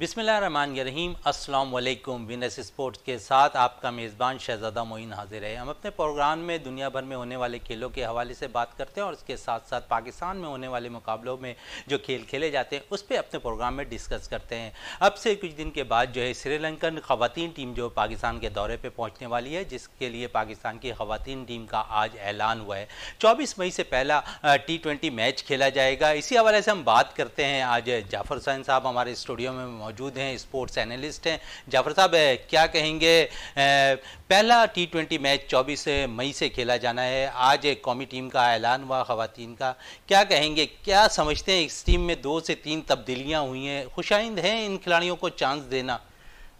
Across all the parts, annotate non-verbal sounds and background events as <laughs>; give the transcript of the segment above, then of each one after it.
बिसमीम अस्सलाम वालेकुम विनस स्पोर्ट्स के साथ आपका मेज़बान शहजादा मोइन हाजिर है। हम अपने प्रोग्राम में दुनिया भर में होने वाले खेलों के हवाले से बात करते हैं और उसके साथ साथ पाकिस्तान में होने वाले मुकाबलों में जो खेल खेले जाते हैं, उस पर अपने प्रोग्राम में डिस्कस करते हैं। अब से कुछ दिन के बाद जो है श्रीलंकन ख़वान टीम जो पाकिस्तान के दौरे पर पहुँचने वाली है, जिसके लिए पाकिस्तान की ख़वान टीम का आज ऐलान हुआ है। चौबीस मई से पहला टी ट्वेंटी मैच खेला जाएगा। इसी हवाले से हम बात करते हैं आज जाफ़र हुसैन साहब हमारे स्टूडियो में मौजूद हैं, स्पोर्ट्स एनालिस्ट हैं। जाफ़र साहब क्या कहेंगे? पहला टी ट्वेंटी मैच चौबीस मई से खेला जाना है। आज एक कौमी टीम का ऐलान हुआ खातन का। क्या कहेंगे, क्या समझते हैं इस टीम में दो से तीन तब्दीलियाँ हुई हैं? खुशाइंद हैं इन खिलाड़ियों को चांस देना।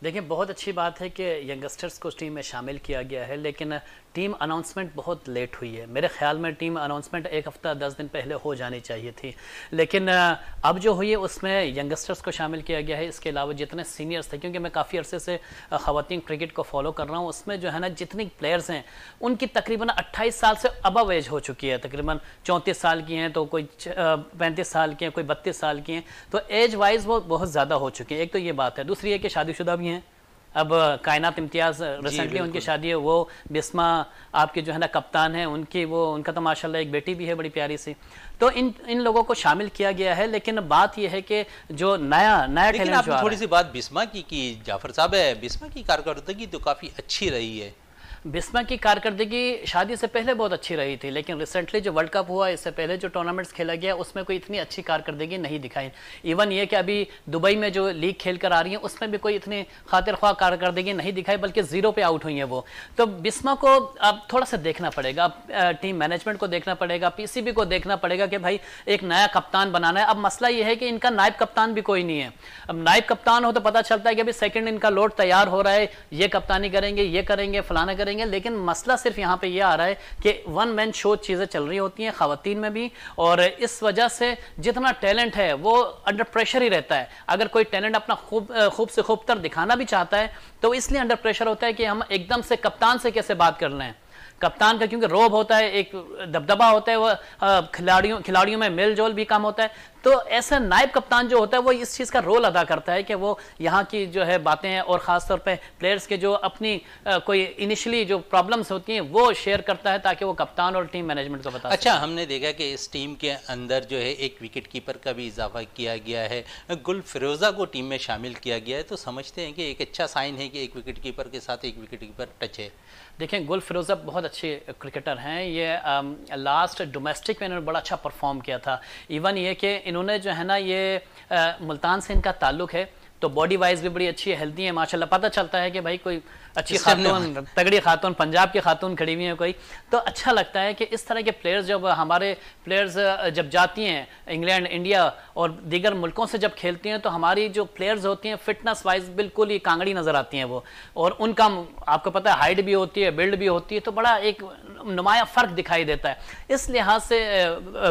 देखिए, बहुत अच्छी बात है कि यंगस्टर्स को टीम में शामिल किया गया है, लेकिन टीम अनाउंसमेंट बहुत लेट हुई है। मेरे ख्याल में टीम अनाउंसमेंट एक हफ़्ता, दस दिन पहले हो जानी चाहिए थी। लेकिन अब जो हुई है, उसमें यंगस्टर्स को शामिल किया गया है। इसके अलावा जितने सीनियर्स थे, क्योंकि मैं काफ़ी अरसे से ख़वान क्रिकेट को फॉलो कर रहा हूँ, उसमें जो है ना, जितनी प्लेयर्स हैं, उनकी तकरीबन अट्ठाईस साल से अबव एज हो चुकी है। तकरीबन चौंतीस साल की हैं तो कोई पैंतीस साल की हैं, कोई बत्तीस साल की हैं। तो एज वाइज वो बहुत ज़्यादा हो चुकी हैं। एक तो ये बात है। दूसरी है कि शादीशुदा भी हैं। अब कायनात इम्तियाज़ रिसेंटली उनकी शादी है वो बिस्मा आपके जो है ना कप्तान है उनकी वो उनका तो माशाल्लाह एक बेटी भी है बड़ी प्यारी सी। तो इन इन लोगों को शामिल किया गया है लेकिन बात यह है कि जो नया नया टैलेंट थोड़ी सी बात बिस्मा की की जाफ़र साहब है बिस्मा की कारकर्दगी तो काफ़ी अच्छी रही है। बिस्मा की कारकर्दगी शादी से पहले बहुत अच्छी रही थी, लेकिन रिसेंटली जो वर्ल्ड कप हुआ, इससे पहले जो टूर्नामेंट्स खेला गया, उसमें कोई इतनी अच्छी कारकर्दगी नहीं दिखाई। इवन ये कि अभी दुबई में जो लीग खेल कर आ रही है, उसमें भी कोई इतनी खातिर ख्वाह कारकर्दगी नहीं दिखाई, बल्कि ज़ीरो पे आउट हुई है वो। तो बिस्मा को अब थोड़ा सा देखना पड़ेगा टीम मैनेजमेंट को देखना पड़ेगा पीसीबी को देखना पड़ेगा कि भाई एक नया कप्तान बनाना है। अब मसला ये है कि इनका नायब कप्तान भी कोई नहीं है। अब नायब कप्तान हो तो पता चलता है कि अभी सेकेंड इनका लोड तैयार हो रहा है, ये कप्तानी करेंगे, ये करेंगे, फलाना करेंगे। करेंगे, लेकिन मसला सिर्फ़ यहाँ पे ये आ रहा है कि वन मैन शो चीज़ें चल रही होती हैं खातन में भी, और इस वजह से जितना टैलेंट है, वो अंडर प्रेशर ही रहता है। अगर कोई टैलेंट अपना खूब खूब से खूब दिखाना भी चाहता है तो इसलिए अंडर प्रेशर होता है कि हम एकदम से कप्तान से कैसे बात कर रहे हैं कप्तान का क्योंकि रोब होता है एक दबदबा होता है वो खिलाड़ियों खिलाड़ियों में मेल जोल भी कम होता है। तो ऐसा नायब कप्तान जो होता है वो इस चीज़ का रोल अदा करता है कि वो यहाँ की जो है बातें हैं और ख़ास तौर पे प्लेयर्स के जो अपनी आ, कोई इनिशियली जो प्रॉब्लम्स होती हैं वो शेयर करता है ताकि वो कप्तान और टीम मैनेजमेंट को बता अच्छा हमने देखा कि इस टीम के अंदर जो है एक विकेट कीपर का भी इजाफा किया गया है। गुल फिरोज़ा को टीम में शामिल किया गया है तो समझते हैं कि एक अच्छा साइन है कि एक विकेट कीपर के साथ एक विकेट कीपर टच है। देखें गुल फिरोज़ा बहुत अच्छे क्रिकेटर हैं। ये लास्ट डोमेस्टिक में इन्होंने बड़ा अच्छा परफॉर्म किया था। इवन ये कि इन्होंने जो है ना ये मुल्तान से इनका ताल्लुक है। तो बॉडी वाइज भी बड़ी अच्छी है हेल्दी है माशाल्लाह। पता चलता है कि भाई कोई अच्छी खातून तगड़ी खातून पंजाब की खातून खड़ी हुई है कोई। तो अच्छा लगता है कि इस तरह के प्लेयर्स जब हमारे प्लेयर्स जब जाती हैं इंग्लैंड इंडिया और दीगर मुल्कों से जब खेलती हैं तो हमारी जो प्लेयर्स होती हैं फिटनेस वाइज बिल्कुल ही कांगड़ी नज़र आती हैं वो। और उनका आपको पता है हाइट भी होती है बिल्ड भी होती है तो बड़ा एक नुमाया फ़र्क दिखाई देता है। इस लिहाज से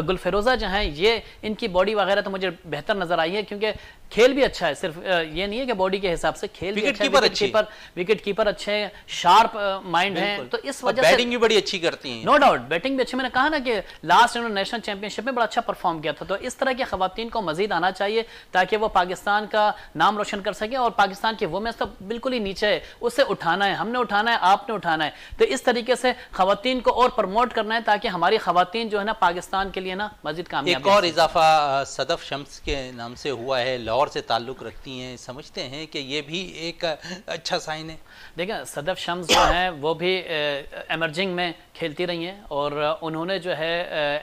गुलफिरोज़ा जो हैं ये इनकी बॉडी वगैरह तो मुझे बेहतर नज़र आई है क्योंकि खेल भी अच्छा है। सिर्फ़ ये नहीं है कि बॉडी के हिसाब से खेल भी अच्छा विकेट कीपर विकेट कीपर अच्छे हैं शार्प माइंड हैं तो इस वजह से बैटिंग भी बड़ी अच्छी करती हैं। नो डाउट बैटिंग भी अच्छी। मैंने कहा ना कि लास्ट इन्होंने नेशनल चैंपियनशिप में बड़ा अच्छा परफॉर्म किया था तो इस तरह की खातन को मजीद आना चाहिए ताकि वो पाकिस्तान का नाम रोशन कर सके और पाकिस्तान की वुमेंस तो बिल्कुल ही नीचे है उसे उठाना है हमने उठाना है आपने उठाना है। तो इस तरीके से खातन को और प्रमोट करना है ताकि हमारी खातन जो है ना पाकिस्तान के लिए ना मजीद कामयाब एक और इजाफा सदफ शम्स के नाम से हुआ है लाहौर से ताल्लुक़ रखती हैं। समझते हैं कि ये भी एक अच्छा साइन है। देखिए सदफ शम्स जो हैं वो भी एमर्जिंग में खेलती रही हैं और उन्होंने जो है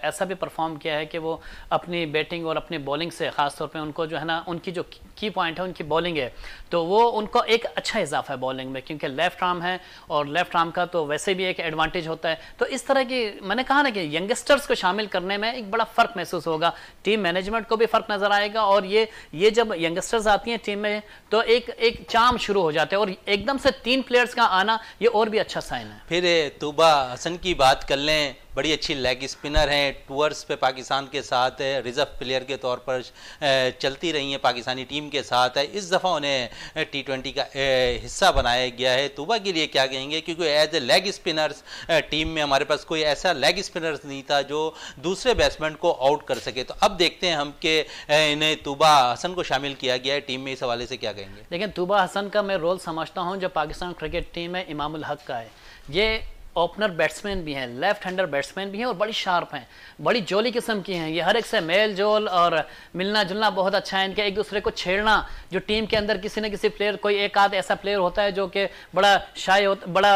ऐसा भी परफॉर्म किया है कि वो अपनी बैटिंग और अपनी बॉलिंग से ख़ास तौर पे उनको जो है ना उनकी जो की पॉइंट है उनकी बॉलिंग है तो वो उनको एक अच्छा इजाफा है बॉलिंग में, क्योंकि लेफ़्ट आर्म है और लेफ़्ट आर्म का तो वैसे भी एक एडवांटेज होता है। तो इस तरह की, मैंने कहा ना कि यंगस्टर्स को शामिल करने में एक बड़ा फ़र्क महसूस होगा। टीम मैनेजमेंट को भी फ़र्क नज़र आएगा और ये ये जब यंगस्टर्स आती हैं टीम में तो एक एक चाम शुरू हो जाते हैं और एकदम से तीन प्लेयर्स का आना, ये और भी अच्छा साइन है। फिर तुबा हसन की बात कर लें बड़ी अच्छी लेग स्पिनर हैं टूअर्स पे पाकिस्तान के साथ रिज़र्व प्लेयर के तौर पर चलती रही हैं पाकिस्तानी टीम के साथ है। इस दफ़ा उन्हें टी ट्वेंटी का हिस्सा बनाया गया है। तुबा के लिए क्या कहेंगे? क्योंकि as a leg spinners team में हमारे पास कोई ऐसा लेग स्पिनर्स नहीं था जो दूसरे बैट्समैन को आउट कर सके। तो अब देखते हैं हम कि इन्हें तुबा हसन को शामिल किया गया है टीम में। इस हवाले से क्या कहेंगे? लेकिन तुबा हसन का मैं रोल समझता हूँ, जो पाकिस्तान क्रिकेट टीम है, इमामुल हक का है। ये ओपनर बैट्समैन भी हैं लेफ़्ट हैंडर बैट्समैन भी हैं और बड़ी शार्प हैं, बड़ी जोली किस्म की हैं। ये हर एक से मेल जोल और मिलना जुलना बहुत अच्छा है। इनके एक दूसरे को छेड़ना, जो टीम के अंदर किसी न किसी प्लेयर कोई एक आध ऐसा प्लेयर होता है जो कि बड़ा शाय होता, बड़ा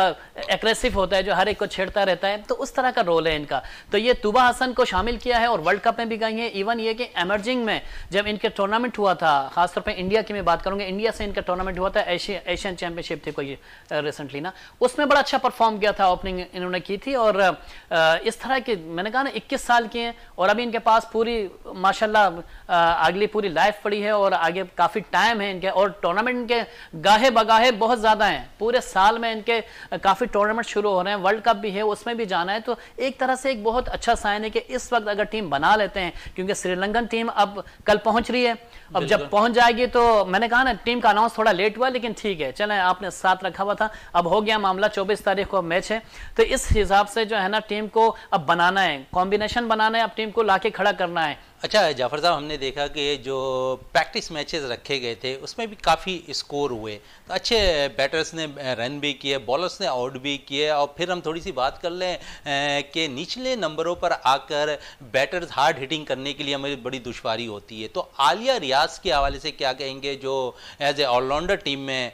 एग्रेसिव होता है, जो हर एक को छेड़ता रहता है। तो उस तरह का रोल है इनका। तो ये तुबा हसन को शामिल किया है और वर्ल्ड कप में भी गई हैं। इवन ये कि एमर्जिंग में, जब इनके टूर्नामेंट हुआ था, खासतौर पर इंडिया की मैं बात करूँगी इंडिया से इनका टूर्नामेंट हुआ था एशियन चैंपियनशिप थी कोई रिसेंटली ना। उसमें बड़ा अच्छा परफॉर्म किया था ओपनिंग ओपनिंग इन्होंने की थी और इस तरह के मैंने कहा ना 21 साल के हैं और अभी इनके पास पूरी माशाल्लाह अगली पूरी लाइफ पड़ी है और आगे काफ़ी टाइम है इनके और टूर्नामेंट इनके गाहे बगाहे बहुत ज़्यादा हैं। पूरे साल में इनके काफ़ी टूर्नामेंट शुरू हो रहे हैं वर्ल्ड कप भी है उसमें भी जाना है। तो एक तरह से एक बहुत अच्छा साइन है कि इस वक्त अगर टीम बना लेते हैं क्योंकि श्रीलंकन टीम अब कल पहुँच रही है। अब जब पहुँच जाएगी तो मैंने कहा ना टीम का अनाउंस थोड़ा लेट हुआ लेकिन ठीक है चले आपने साथ रखा हुआ था। अब हो गया मामला चौबीस तारीख को मैच है। तो इस हिसाब से जो है ना, टीम को अब बनाना है। कॉम्बिनेशन बनाना है, अब टीम को लाके खड़ा करना है। अच्छा जाफ़र साहब, हमने देखा कि जो प्रैक्टिस मैचेस रखे गए थे, उसमें भी काफ़ी स्कोर हुए। तो अच्छे बैटर्स ने रन भी किए बॉलर्स ने आउट भी किए, और फिर हम थोड़ी सी बात कर लें कि निचले नंबरों पर आकर बैटर्स हार्ड हिटिंग करने के लिए हमें बड़ी दुशारी होती है। तो आलिया रियाज के हवाले से क्या कहेंगे, जो एज ए ऑलराउंडर टीम में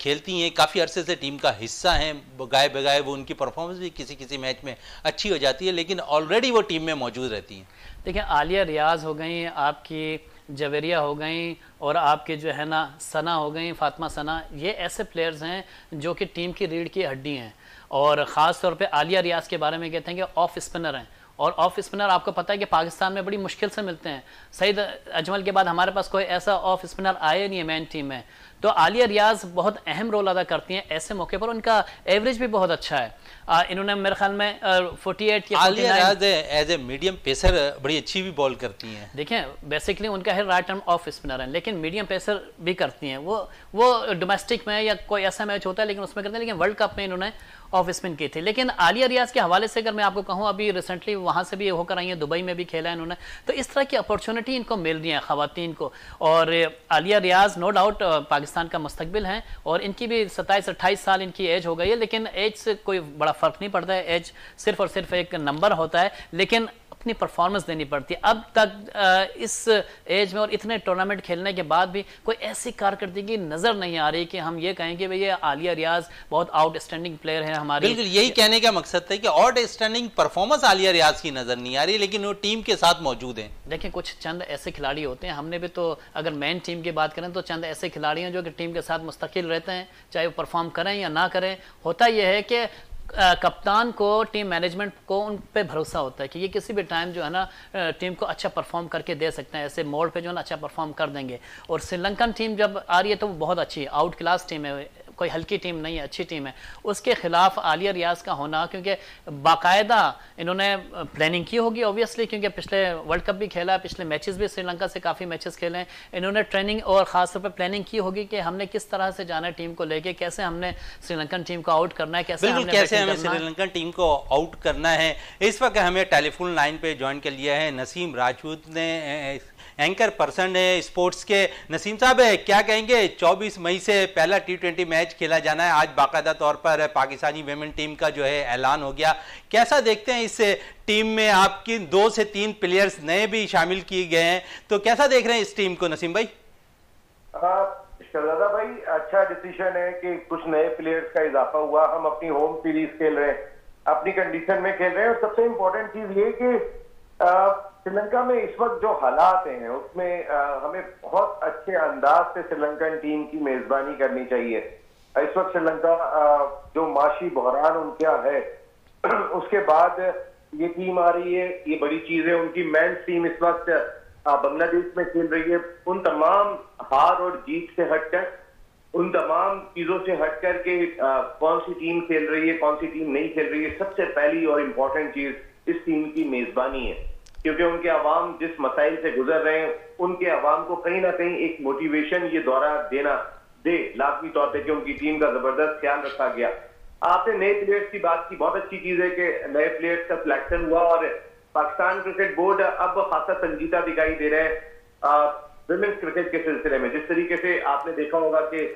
खेलती हैं, काफ़ी अरसे से टीम का हिस्सा हैं, गाय बगाए वो उनकी परफॉर्मेंस भी किसी किसी मैच में अच्छी हो जाती है, लेकिन ऑलरेडी वो टीम में मौजूद रहती हैं। देखिए, आलिया रियाज हो गई, आपकी जवेरिया हो गई और आपके जो है ना, सना हो गई, फातिमा सना, ये ऐसे प्लेयर्स हैं जो कि टीम की रीढ़ की हड्डी हैं। और ख़ास तौर पे आलिया रियाज के बारे में कहते हैं कि ऑफ़ स्पिनर हैं। और ऑफ़ स्पिनर आपको पता है कि पाकिस्तान में बड़ी मुश्किल से मिलते हैं। सईद अजमल के बाद हमारे पास कोई ऐसा ऑफ़ स्पिनर आया नहीं है मेन टीम में। तो आलिया रियाज बहुत अहम रोल अदा करती हैं ऐसे मौके पर उनका एवरेज भी बहुत अच्छा है। आ, इन्होंने मेरे ख्याल में forty eight Aliya Riaz as a medium pacer बड़ी अच्छी भी बॉल करती हैं। देखें बेसिकली उनका है राइट टर्म ऑफ़ स्पिनर है लेकिन मीडियम पेसर भी करती हैं। वो वो डोमेस्टिक में या कोई ऐसा मैच होता है लेकिन उसमें करते हैं लेकिन वर्ल्ड कप में इन्होंने ऑफ़ स्पिन की थी। लेकिन आलिया रियाज के हवाले से अगर मैं आपको कहूँ अभी रिसेंटली वहाँ से भी होकर आई है दुबई में भी खेला है इन्होंने तो इस तरह की अपॉर्चुनिटी इनको मिल रही है खातन को। और आलिया रियाज नो डाउट पाकिस्तान का मुस्तबिल हैं और इनकी भी सत्ताईस, अट्ठाईस साल इनकी एज हो गई है, लेकिन एज से कोई बड़ा फ़र्क नहीं पड़ता है। एज सिर्फ़ और सिर्फ़ एक नंबर होता है, लेकिन अपनी परफॉर्मेंस देनी पड़ती है। अब तक इस एज में और इतने टूर्नामेंट खेलने के बाद भी कोई ऐसी कारकर्दगी नज़र नहीं आ रही कि हम ये कहें कि भैया आलिया रियाज बहुत आउटस्टैंडिंग प्लेयर है हमारी। बिल्कुल यही कहने का मकसद था कि आउटस्टैंडिंग परफॉर्मेंस आलिया रियाज की नज़र नहीं आ रही लेकिन वो टीम के साथ मौजूद है। देखिए कुछ चंद ऐसे खिलाड़ी होते हैं हमने भी तो अगर मेन टीम की बात करें तो चंद ऐसे खिलाड़ी हैं जो कि टीम के साथ मुस्तकिल रहते हैं चाहे वो परफॉर्म करें या ना करें। होता यह है कि कप्तान को टीम मैनेजमेंट को उन पे भरोसा होता है कि ये किसी भी टाइम जो है ना टीम को अच्छा परफॉर्म करके दे सकते हैं। ऐसे मोड पे जो है ना अच्छा परफॉर्म कर देंगे। और श्रीलंकन टीम जब आ रही है तो वो बहुत अच्छी आउट क्लास टीम है। कोई हल्की टीम नहीं है अच्छी टीम है। उसके खिलाफ आलिया रियाज का होना क्योंकि बाकायदा इन्होंने प्लानिंग की होगी ऑब्वियसली क्योंकि पिछले वर्ल्ड कप भी खेला पिछले मैचेस भी श्रीलंका से काफ़ी मैचेस खेले हैं। इन्होंने ट्रेनिंग और ख़ासतौर पर प्लानिंग की होगी कि हमने किस तरह से जाना है टीम को लेके कैसे हमने श्रीलंकन टीम को आउट करना है कैसे हमने कैसे हमें श्रीलंकन टीम को आउट करना है। इस वक्त हमें टेलीफोन लाइन पे ज्वाइन कर लिया है नसीम राजपूत ने एंकर पर्सन है, स्पोर्ट्स के। नसीम साहब, क्या कहेंगे? 24 मई से पहला टी ट्वेंटी मैच खेला जाना है। आज बाकायदा तौर पर पाकिस्तानी वेमेन टीम का जो है ऐलान हो गया। कैसा देखते हैं इस टीम में आपकी दो से तीन प्लेयर्स नए भी शामिल किए गए हैं? तो कैसा देख रहे हैं इस टीम को, नसीम भाई? शहजादा भाई अच्छा डिसीज़न है कि कुछ नए प्लेयर्स का इजाफा हुआ। हम अपनी होम सीरीज़ खेल रहे हैं, अपनी कंडीशन में खेल रहे हैं। और सबसे इंपॉर्टेंट चीज़ ये कि श्रीलंका में इस वक्त जो हालात हैं उसमें आ, हमें बहुत अच्छे अंदाज से श्रीलंकन टीम की मेजबानी करनी चाहिए। इस वक्त श्रीलंका जो माशी बहरान उनका है <clears throat> उसके बाद ये टीम आ रही है ये बड़ी चीज़ है उनकी मैन टीम इस वक्त बांग्लादेश में खेल रही है। उन तमाम हार और जीत से हटकर उन तमाम चीज़ों से हट करके कौन सी टीम खेल रही है कौन सी टीम नहीं खेल रही है सबसे पहली और इम्पोर्टेंट चीज़ इस टीम की मेजबानी है। क्योंकि उनके अवाम जिस मसाइल से गुजर रहे हैं उनके अवाम को कहीं ना कहीं एक मोटिवेशन ये दौरा देना दे लाजमी तौर पर कि उनकी टीम का ज़बरदस्त ख्याल रखा गया। आपने नए प्लेयर्स की बात की बहुत अच्छी चीज़ है कि नए प्लेयर्स का सिलेक्शन हुआ और पाकिस्तान क्रिकेट बोर्ड अब खासा संजीदा दिखाई दे रहे हैं विमेंस क्रिकेट के सिलसिले में। जिस तरीके से आपने देखा होगा कि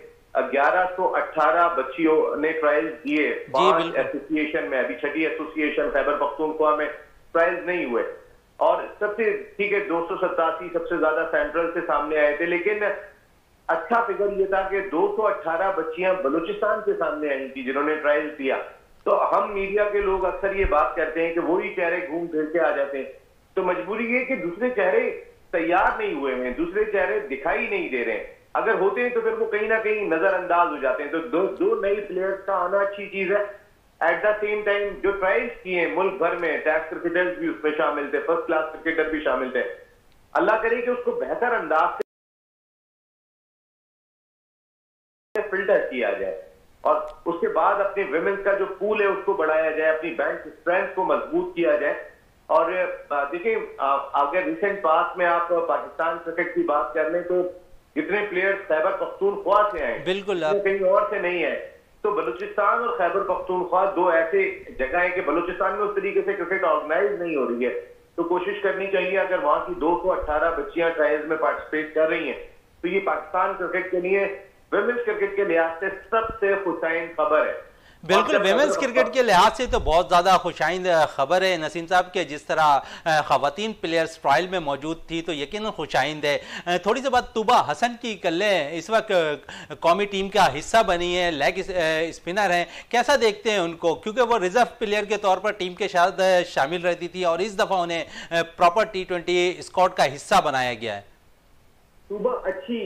ग्यारह सौ अट्ठारह बच्चियों ने ट्रायल दिए पाँच एसोसिएशन में अभी छठी एसोसिएशन खैबर पख्तूनख्वा में ट्रायल्स नहीं हुए। और सबसे ठीक है, दो सौ सतासी सबसे ज़्यादा सेंट्रल से सामने आए थे, लेकिन अच्छा फिगर ये था कि 218 बच्चियाँ बलूचिस्तान से सामने आई थी, जिन्होंने ट्रायल दिया तो हम मीडिया के लोग अक्सर ये बात करते हैं कि वही चेहरे घूम फिर के आ जाते हैं। तो मजबूरी ये कि दूसरे चेहरे तैयार नहीं हुए हैं, दूसरे चेहरे दिखाई नहीं दे रहे हैं। अगर होते हैं तो फिर वो कहीं ना कहीं नजरअंदाज हो जाते हैं। तो दो दो नई प्लेयर्स का आना अच्छी चीज़ है। एट द सेम टाइम जो ट्रायल्स किए मुल्क भर में टैक्स क्रिकेटर्स भी उसमें शामिल थे फ़र्स्ट क्लास क्रिकेटर भी शामिल थे। अल्लाह करे कि उसको बेहतर अंदाज से फ़िल्टर किया जाए और उसके बाद अपने वुमेन्स का जो पूल है उसको बढ़ाया जाए अपनी बैंक स्ट्रेंथ को मज़बूत किया जाए। और देखिए अगर रिसेंट पास में आप पाकिस्तान क्रिकेट की बात कर लें तो जितने प्लेयर्स खैबर पख्तूनख्वा से आए बिल्कुल कहीं और से नहीं है तो बलूचिस्तान और खैबर पख्तूनख्वा दो ऐसे जगह है कि बलूचिस्तान में उस तरीके से क्रिकेट ऑर्गेनाइज नहीं हो रही है। तो कोशिश करनी चाहिए अगर वहाँ की 218 बच्चियाँ ट्रायल्स में पार्टिसिपेट कर रही हैं तो ये पाकिस्तान क्रिकेट के लिए वुमेन्स क्रिकेट के लिहाज से सबसे खुशाइन खबर है। बिल्कुल वेमेंस क्रिकेट के लिहाज से तो बहुत ज़्यादा खुशाइंद खबर है नसीम साहब के जिस तरह ख़वान प्लेयर्स ट्रायल में मौजूद थी तो यकीन खुशाइंद है। थोड़ी सी बात तुबा हसन की कर लें। इस वक्त कौमी टीम का हिस्सा बनी है लेग स्पिनर हैं। कैसा देखते हैं उनको? क्योंकि वो रिज़र्व प्लेयर के तौर पर टीम के साथ शामिल रहती थी और इस दफ़ा उन्हें प्रॉपर टी ट्वेंटी स्कॉट का हिस्सा बनाया गया है। तुबा अच्छी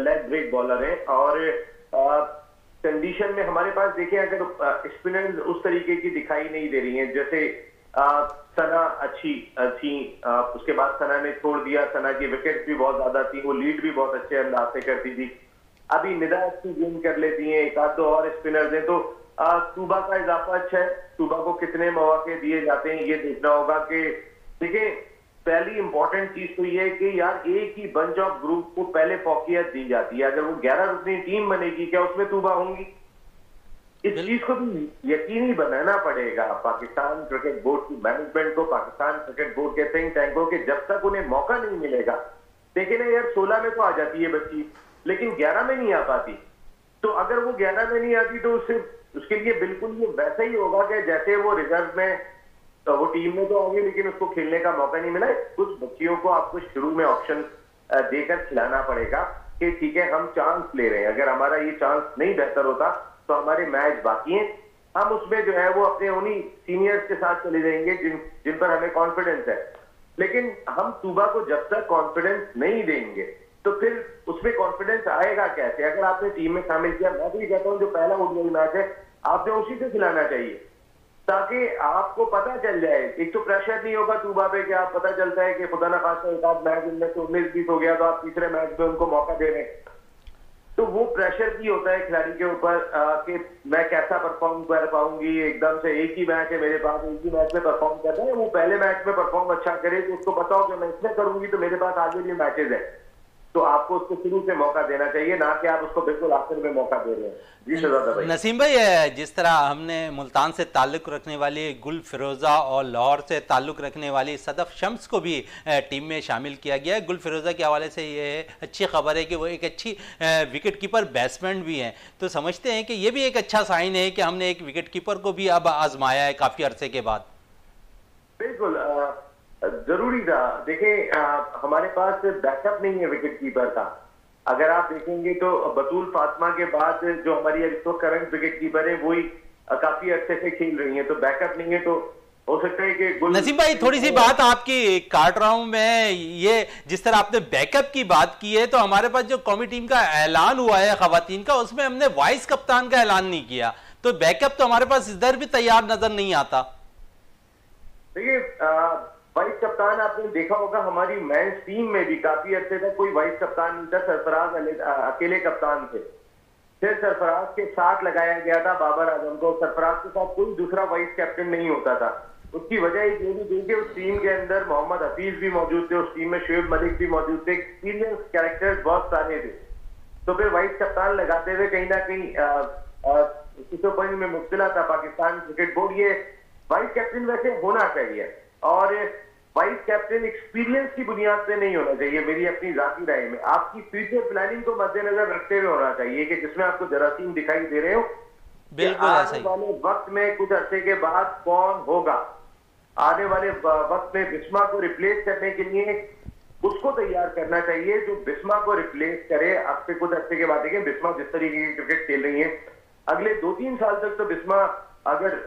लेग ब्रेक बॉलर है और कंडीशन में हमारे पास देखें अगर स्पिनर्स उस तरीके की दिखाई नहीं दे रही हैं जैसे आ, सना अच्छी थी उसके बाद सना ने छोड़ दिया सना की विकेट भी बहुत ज़्यादा थी वो लीड भी बहुत अच्छे अंदाज से करती थी। अभी निदा अच्छी गेम कर लेती हैं एक आध दो और स्पिनर्स हैं तो सूबा का इजाफा अच्छा है सूबा को कितने मौके दिए जाते हैं ये देखना होगा कि देखिए पहली इंपॉर्टेंट चीज़ तो ये है कि यार एक ही बंच ऑफ़ ग्रुप को पहले फौकियत दी जाती है। अगर वो ग्यारह रुकनी टीम बनेगी क्या उसमें तूबा होंगी? इस चीज़ को भी यकीनी बनाना पड़ेगा। पाकिस्तान क्रिकेट बोर्ड की मैनेजमेंट को पाकिस्तान क्रिकेट बोर्ड के थिंक टैंकों के जब तक उन्हें मौका नहीं मिलेगा देखिए ना यार सोलह में तो आ जाती है बच्ची लेकिन ग्यारह में नहीं आ पाती। तो अगर वो ग्यारह में नहीं आती तो उससे उसके लिए बिल्कुल ये वैसा ही होगा कि जैसे वो रिज़र्व में तो वो टीम में तो आ गई लेकिन उसको खेलने का मौका नहीं मिला। कुछ बच्चियों को आपको शुरू में ऑप्शन देकर खिलाना पड़ेगा कि ठीक है, हम चांस ले रहे हैं। अगर हमारा ये चांस नहीं बेहतर होता तो हमारे मैच बाकी हैं। हम उसमें जो है, वो अपने उन्हीं सीनियर्स के साथ चले जाएँगे, जिन जिन पर हमें कॉन्फिडेंस है। लेकिन हम सुबह को जब तक कॉन्फिडेंस नहीं देंगे तो फिर उसमें कॉन्फिडेंस आएगा कैसे? अगर आपने टीम में शामिल किया, मैं भी कहता हूँ, जो पहला ओडीआई मैच है, आपने उसी से खिलाना चाहिए। ताकि आपको पता चल जाए। एक तो प्रेशर नहीं होगा तूबा पे कि आप पता चलता है कि खुदा ना खास एक आध मैच उनमें से उन्नीस बीस हो गया तो आप तीसरे मैच में उनको मौका दे रहे तो वो प्रेशर भी होता है खिलाड़ी के ऊपर कि मैं कैसा परफॉर्म कर पाऊँगी, एकदम से एक ही मैच है मेरे पास, एक ही मैच में परफॉर्म कर रहा है, वो पहले मैच में परफॉर्म अच्छा करे तो उसको पता हो कि मैं इसमें करूँगी तो मेरे पास आगे भी मैचेज है। तो आपको उसको शुरू से मौका देना चाहिए ना कि आप उसको बिल्कुल आखिर में मौका दे रहे हैं। जी भाई नसीम भाई जिस तरह हमने मुल्तान से ताल्लुक रखने वाली गुल फिरोज़ा और लाहौर से ताल्लुक रखने वाली सदफ शम्स को भी टीम में शामिल किया गया है। गुल फिरोज़ा के हवाले से ये अच्छी खबर है कि वो एक अच्छी विकेट कीपर बैट्समैन भी हैं। तो समझते हैं कि ये भी एक अच्छा साइन है कि हमने एक विकेट कीपर को भी अब आजमाया है काफ़ी अरसे के बाद। बिल्कुल ज़रूरी था। देखें हमारे पास बैकअप नहीं है विकेट कीपर का। अगर आप देखेंगे तो बतूल फातिमा के बाद जो हमारी इस वक्त करंट विकेट कीपर है वही काफ़ी अच्छे से खेल रही है। तो बैकअप नहीं है तो हो सकता है कि नसीम भाई थोड़ी सी बात आपकी काट रहा हूँ मैं। ये जिस तरह आपने बैकअप की बात की है तो हमारे पास जो कौमी टीम का ऐलान हुआ है खातन का उसमें हमने वाइस कप्तान का ऐलान नहीं किया। तो बैकअप तो हमारे पास इधर भी तैयार नज़र नहीं आता। देखिए वाइस कप्तान आपने देखा होगा, हमारी मैंस टीम में भी काफ़ी अच्छे तक कोई वाइस कप्तान नहीं था, सरफराज अकेले कप्तान थे। फिर सरफराज के साथ लगाया गया था बाबर आज़म को। सरफराज के साथ कोई दूसरा वाइस कैप्टन नहीं होता था। उसकी वजह ये भी थी कि उस टीम के अंदर मोहम्मद हफीज भी मौजूद थे, उस टीम में शुएब मलिक भी मौजूद थे। एक्सपीरियंस कैरेक्टर्स बहुत सारे थे। तो फिर वाइस कप्तान लगाते हुए कहीं ना कहीं किसी में मुब्तला था। पाकिस्तान क्रिकेट बोर्ड, ये वाइस कैप्टन वैसे होना चाहिए। और वाइस कैप्टन एक्सपीरियंस की बुनियाद पे नहीं होना चाहिए मेरी अपनी जाती राय में। आपकी फ्यूचर प्लानिंग को मद्देनजर रखते हुए होना चाहिए कि जिसमें आपको जरासीम दिखाई दे रहे हो बिल्कुल आने वाले वक्त में कुछ अर्से के बाद कौन होगा। आने वाले वक्त में बिस्मा को रिप्लेस करने के लिए उसको तैयार करना चाहिए। जो बिस्मा को रिप्लेस करे अब से कुछ अर्से के बाद देखें बिस्मा जिस तरीके की क्रिकेट खेल रही है। अगले दो तीन साल तक तो बिस्मा अगर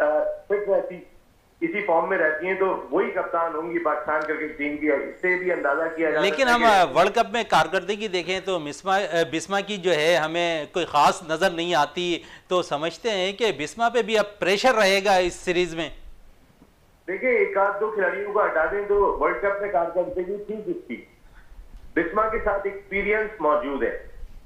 फिट रहती इसी फॉर्म में रहती हैं तो वही कप्तान होंगी पाकिस्तान क्रिकेट टीम की इससे भी अंदाज़ा किया जा लेकिन हम वर्ल्ड कप में कारकर्दगी देखें तो मिसमा बिस्मा की जो है हमें कोई खास नज़र नहीं आती तो समझते हैं कि बिस्मा पे भी अब प्रेशर रहेगा इस सीरीज़ में। देखिए एक आध दो खिलाड़ियों को हटा दें तो वर्ल्ड कप में कारकर्दगी थी किसकी? बिस्मा के साथ एक्सपीरियंस मौजूद है।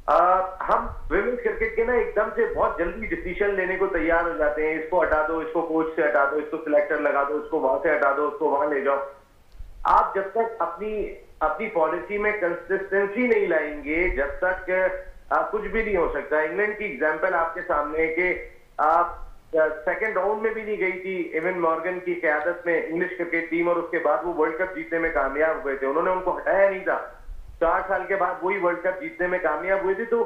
हम विमेंस क्रिकेट के ना एकदम से बहुत जल्दी डिसीज़न लेने को तैयार हो जाते हैं। इसको हटा दो इसको कोच से हटा दो इसको सिलेक्टर लगा दो इसको वहाँ से हटा दो उसको वहाँ ले जाओ। आप जब तक अपनी अपनी पॉलिसी में कंसिस्टेंसी नहीं लाएँगे जब तक आ, कुछ भी नहीं हो सकता। इंग्लैंड की एग्ज़ाम्पल आपके सामने है कि आप सेकेंड राउंड में भी नहीं गई थी इवन मॉर्गन की क्यादत में इंग्लिश क्रिकेट टीम और उसके बाद वो वर्ल्ड कप जीतने में कामयाब हुए थे। उन्होंने उनको हटाया नहीं था। चार साल के बाद वही वर्ल्ड कप जीतने में कामयाब हुए थे तो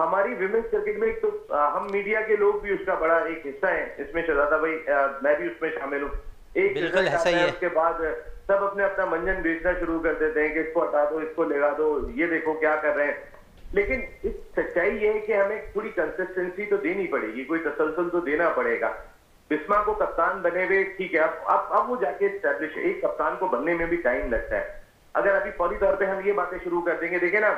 हमारी विमेंस क्रिकेट में एक तो हम मीडिया के लोग भी उसका बड़ा एक हिस्सा है इसमें शहजादा भाई मैं भी उसमें शामिल हूँ। एक ऐसा ही है उसके बाद सब अपने अपना मंजन बेचना शुरू कर देते हैं कि इसको हटा दो इसको लगा दो ये देखो क्या कर रहे हैं। लेकिन इस सच्चाई ये है कि हमें थोड़ी कंसिस्टेंसी तो देनी पड़ेगी कोई तसलसल तो देना पड़ेगा। बिस्मा को कप्तान बने हुए ठीक है अब अब अब वो जाके स्टैब्लिश एक कप्तान को बनने में भी टाइम लगता है। अगर अभी फौरी तौर पे हम ये बातें शुरू कर देंगे देखे ना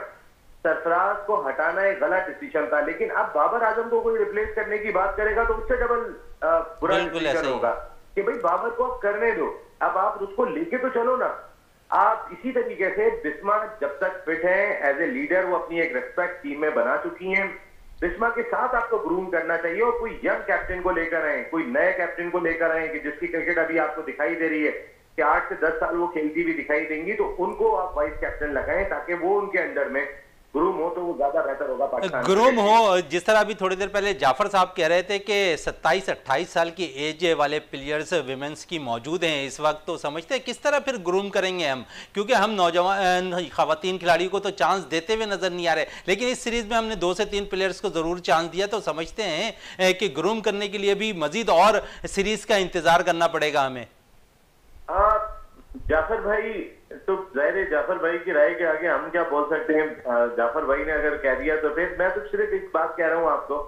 सरफराज को हटाना एक गलत डिसीज़न था लेकिन अब बाबर आज़म को कोई रिप्लेस करने की बात करेगा तो उससे डबल बुरा डिसीज़न होगा कि भाई बाबर को आप करने दो। अब आप उसको लेके तो चलो ना। आप इसी तरीके से बिस्मा जब तक फिट है एज ए लीडर वो अपनी एक रेस्पेक्ट टीम में बना चुकी हैं। बिस्मा के साथ आपको ग्रूम करना चाहिए और कोई यंग कैप्टन को लेकर आए कोई नए कैप्टन को लेकर आए कि जिसकी क्रिकेट अभी आपको दिखाई दे रही है। कि आठ से दस साल वो खेलती हुई दिखाई देंगी तो उनको आप वाइस कैप्टन लगाएँ ताकि वो उनके अंडर में ग्रूम हो तो वो ज़्यादा बेहतर होगा पाकिस्तान ग्रूम हो जिस तरह अभी थोड़ी देर पहले जाफ़र साहब कह रहे थे कि 27 28 साल की एज वाले प्लेयर्स विमेंस की मौजूद हैं इस वक्त तो समझते हैं किस तरह फिर ग्रूम करेंगे हम? क्योंकि हम नौजवान खातन खिलाड़ियों को तो चांस देते हुए नज़र नहीं आ रहे लेकिन इस सीरीज़ में हमने दो से तीन प्लेयर्स को ज़रूर चांस दिया तो समझते हैं कि ग्रूम करने के लिए भी मजीद और सीरीज़ का इंतज़ार करना पड़ेगा हमें। जाफ़र भाई तो ज़ाहिर है जाफ़र भाई की राय के आगे हम क्या बोल सकते हैं? जाफ़र भाई ने अगर कह दिया तो फिर मैं तो सिर्फ़ एक बात कह रहा हूँ आपको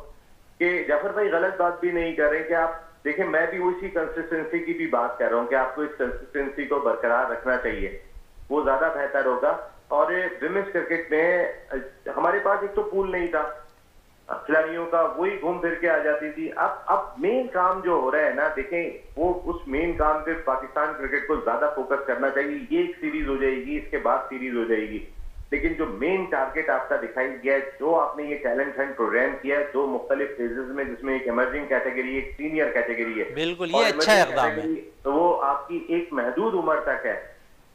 कि जाफ़र भाई गलत बात भी नहीं कर रहे कि आप देखिए मैं भी उसी कंसिस्टेंसी की भी बात कर रहा हूँ कि आपको इस कंसिस्टेंसी को बरकरार रखना चाहिए। वो ज़्यादा बेहतर होगा। और विमेंस क्रिकेट में हमारे पास एक तो पूल नहीं था। खिलाड़ियों का वही घूम फिर के आ जाती थी। अब अब मेन काम जो हो रहा है ना देखें वो उस मेन काम पे पाकिस्तान क्रिकेट को ज़्यादा फोकस करना चाहिए। ये एक सीरीज़ हो जाएगी इसके बाद सीरीज़ हो जाएगी। लेकिन जो मेन टारगेट आपका दिखाई गया है जो आपने ये टैलेंट हंट प्रोग्राम किया है दो मुख्तलिफ़ फेजेस में जिसमें एक इमर्जिंग कैटेगरी एक सीनियर कैटेगरी है बिल्कुल ये अच्छा है तो वो आपकी एक महदूद उम्र तक है।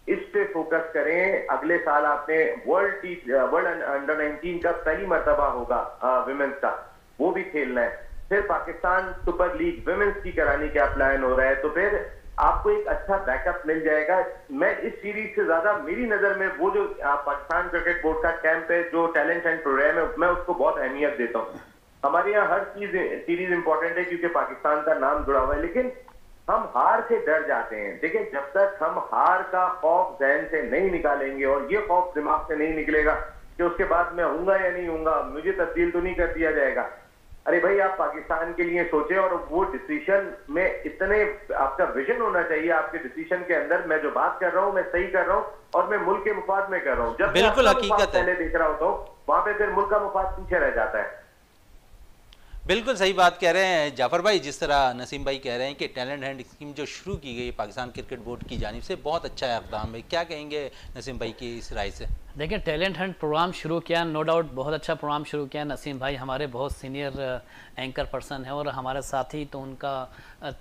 इस पे फोकस करें। अगले साल आपने वर्ल्ड टी, वर्ल्ड अंडर 19 का पहली मरतबा होगा विमेंस का। वो भी खेलना है। फिर पाकिस्तान सुपर लीग विमेंस की कराने का प्लान हो रहा है। तो फिर आपको एक अच्छा बैकअप मिल जाएगा। मैं इस सीरीज़ से ज़्यादा मेरी नज़र में वो जो पाकिस्तान क्रिकेट बोर्ड का कैंप है, जो टैलेंट एंड प्रोग्राम है, मैं उसको बहुत अहमियत देता हूँ। हमारे यहाँ हर चीज़ सीरीज़ इंपॉर्टेंट है, क्योंकि पाकिस्तान का नाम जुड़ा हुआ है। लेकिन हम हार से डर जाते हैं। देखिए जब तक हम हार का खौफ जहन से नहीं निकालेंगे और ये खौफ दिमाग से नहीं निकलेगा कि उसके बाद मैं हूँगा या नहीं हूँगा मुझे तब्दील तो नहीं कर दिया जाएगा। अरे भाई आप पाकिस्तान के लिए सोचे और वो डिसीज़न में इतने आपका विजन होना चाहिए आपके डिसीज़न के अंदर मैं जो बात कर रहा हूँ मैं सही कर रहा हूँ और मैं मुल्क के मुफाद में कर रहा हूँ। जब बिल्कुल हकीकत पहले देख रहा होता हूँ वहाँ पे फिर मुल्क का मुफाद पीछे रह जाता है। बिल्कुल सही बात कह रहे हैं जाफ़र भाई, जिस तरह नसीम भाई कह रहे हैं कि टैलेंट हैंड स्कीम जो शुरू की गई पाकिस्तान क्रिकेट बोर्ड की जानब से बहुत अच्छा इकदाम है। क्या कहेंगे नसीम भाई की इस राय से? देखिए टैलेंट हंट प्रोग्राम शुरू किया नो डाउट बहुत अच्छा प्रोग्राम शुरू किया। नसीम भाई हमारे बहुत सीनियर एंकर पर्सन है और हमारे साथी तो उनका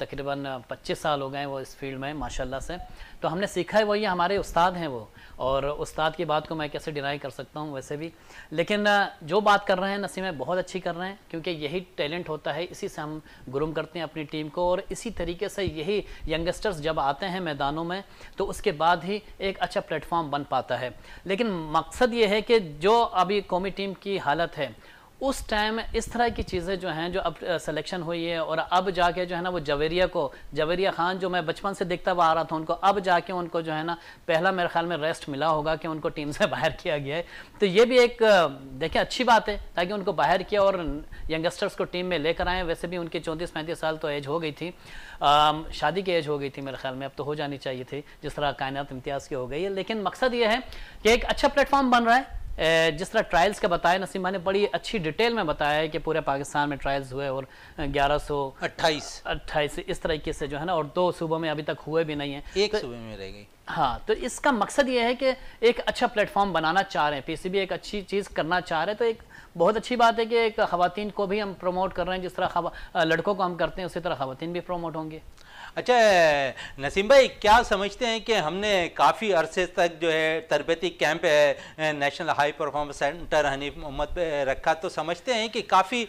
तकरीबन 25 साल हो गए वो इस फ़ील्ड में, माशाल्लाह से। तो हमने सीखा है वही हमारे उस्ताद हैं वो और उस्ताद की बात को मैं कैसे डिनाई कर सकता हूँ वैसे भी। लेकिन जो बात कर रहे हैं नसीम है बहुत अच्छी कर रहे हैं क्योंकि यही टैलेंट होता है, इसी से हम ग्रूम करते हैं अपनी टीम को और इसी तरीके से यही यंगस्टर्स जब आते हैं मैदानों में तो उसके बाद ही एक अच्छा प्लेटफॉर्म बन पाता है। लेकिन मकसद ये है कि जो अभी कौमी टीम की हालत है, उस टाइम इस तरह की चीज़ें जो हैं, जो अब सिलेक्शन हुई है और अब जाके जो है ना वो जवेरिया को, जवेरिया खान जो मैं बचपन से देखता हुआ आ रहा था, उनको अब जाके उनको जो है ना पहला मेरे ख्याल में रेस्ट मिला होगा कि उनको टीम से <laughs> बाहर किया गया है। तो ये भी एक देखिए अच्छी बात है, ताकि उनको बाहर किया और यंगस्टर्स को टीम में लेकर आएँ। वैसे भी उनकी चौंतीस पैंतीस साल तो एज हो गई थी। शादी की एज हो गई थी मेरे ख्याल में, अब तो हो जानी चाहिए थी, जिस तरह कायनात इम्तियाज़ की हो गई है। लेकिन मकसद ये है कि एक अच्छा प्लेटफॉर्म बन रहा है जिस तरह ट्रायल्स का बताया नसीमा ने बड़ी अच्छी डिटेल में बताया है कि पूरे पाकिस्तान में ट्रायल्स हुए और ग्यारह सौ अट्ठाईस। अट्ठाईस इस तरीके से जो है ना और दो सूबों में अभी तक हुए भी नहीं है। एक तो, सूबे में रह गई। हाँ तो इसका मकसद ये है कि एक अच्छा प्लेटफॉर्म बनाना चाह रहे हैं पीसीबी एक अच्छी चीज़ करना चाह रहे हैं। तो एक बहुत अच्छी बात है कि एक खातन को भी हम प्रमोट कर रहे हैं जिस तरह लड़कों को हम करते हैं उसी तरह खातन भी प्रमोट होंगे। अच्छा नसीम भाई, क्या समझते हैं कि हमने काफ़ी अरसे तक जो है, तरबती कैंप है national high performance centre Hanif Mohammad पे रखा। तो समझते हैं कि काफ़ी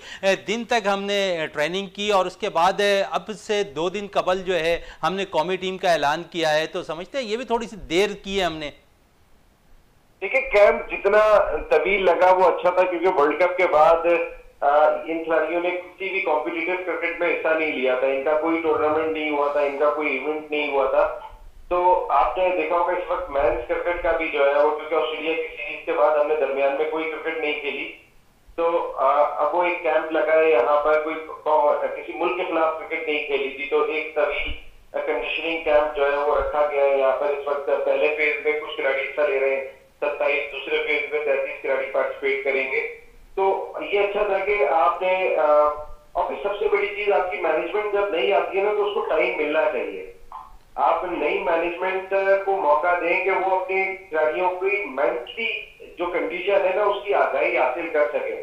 दिन तक हमने ट्रेनिंग की और उसके बाद अब से दो दिन कबल जो है, हमने कौमी टीम का ऐलान किया है। तो समझते हैं, ये भी थोड़ी सी देर की है हमने। देखिए, कैंप जितना तवील लगा, वो अच्छा था, क्योंकि वर्ल्ड कप के बाद इन खिलाड़ियों ने किसी भी कॉम्पिटिटिव क्रिकेट में हिस्सा नहीं लिया था। इनका कोई टूर्नामेंट नहीं हुआ था, इनका कोई इवेंट नहीं हुआ था। तो आपने देखा होगा इस वक्त मैंस क्रिकेट का भी जो है, वो क्योंकि ऑस्ट्रेलिया की सीरीज़ के बाद हमने दरमियान में कोई क्रिकेट नहीं खेली। तो अब वो एक कैंप लगा है यहाँ पर कोई किसी मुल्क के खिलाफ क्रिकेट नहीं खेली थी। तो एक तभी कंडीशनिंग कैंप जो है, वो रखा गया है यहाँ पर इस वक्त। पहले फ़ेज़ में कुछ खिलाड़ी हिस्सा ले रहे हैं, सत्ताईस, दूसरे फ़ेज़ में तैतीस खिलाड़ी पार्टिसिपेट करेंगे। तो ये अच्छा था कि आपने और फिर सबसे बड़ी चीज़ आपकी मैनेजमेंट जब नहीं आती है ना तो उसको टाइम मिलना चाहिए। आप नई मैनेजमेंट को मौका दें कि वो अपने खिलाड़ियों की मेंटली जो कंडीशन है ना, उसकी आगाही हासिल कर सके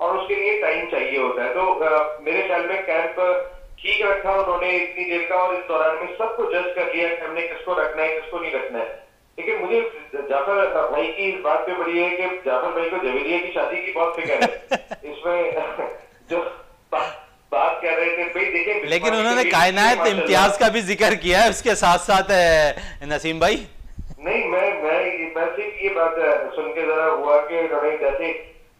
और उसके लिए टाइम चाहिए होता है। तो मेरे ख्याल में कैंप ठीक रखा उन्होंने इतनी देर का और इस दौरान में सबको जज कर लिया कि हमने किसको रखना है, किसको नहीं रखना है। लेकिन मुझे जाफ़र भाई की इस बात पे बड़ी है कि जाफ़र भाई को जवेरिया की शादी की बहुत फ़िक्र है। <laughs> इसमें जो बात कह रहे थे भाई देखिए लेकिन उन्होंने कायनात इम्तियाज़ का भी ज़िक्र किया है उसके साथ साथ नसीम भाई। नहीं मैं मैं मैं सिर्फ़ ये बात सुन के जरा हुआ कि उन्होंने जैसे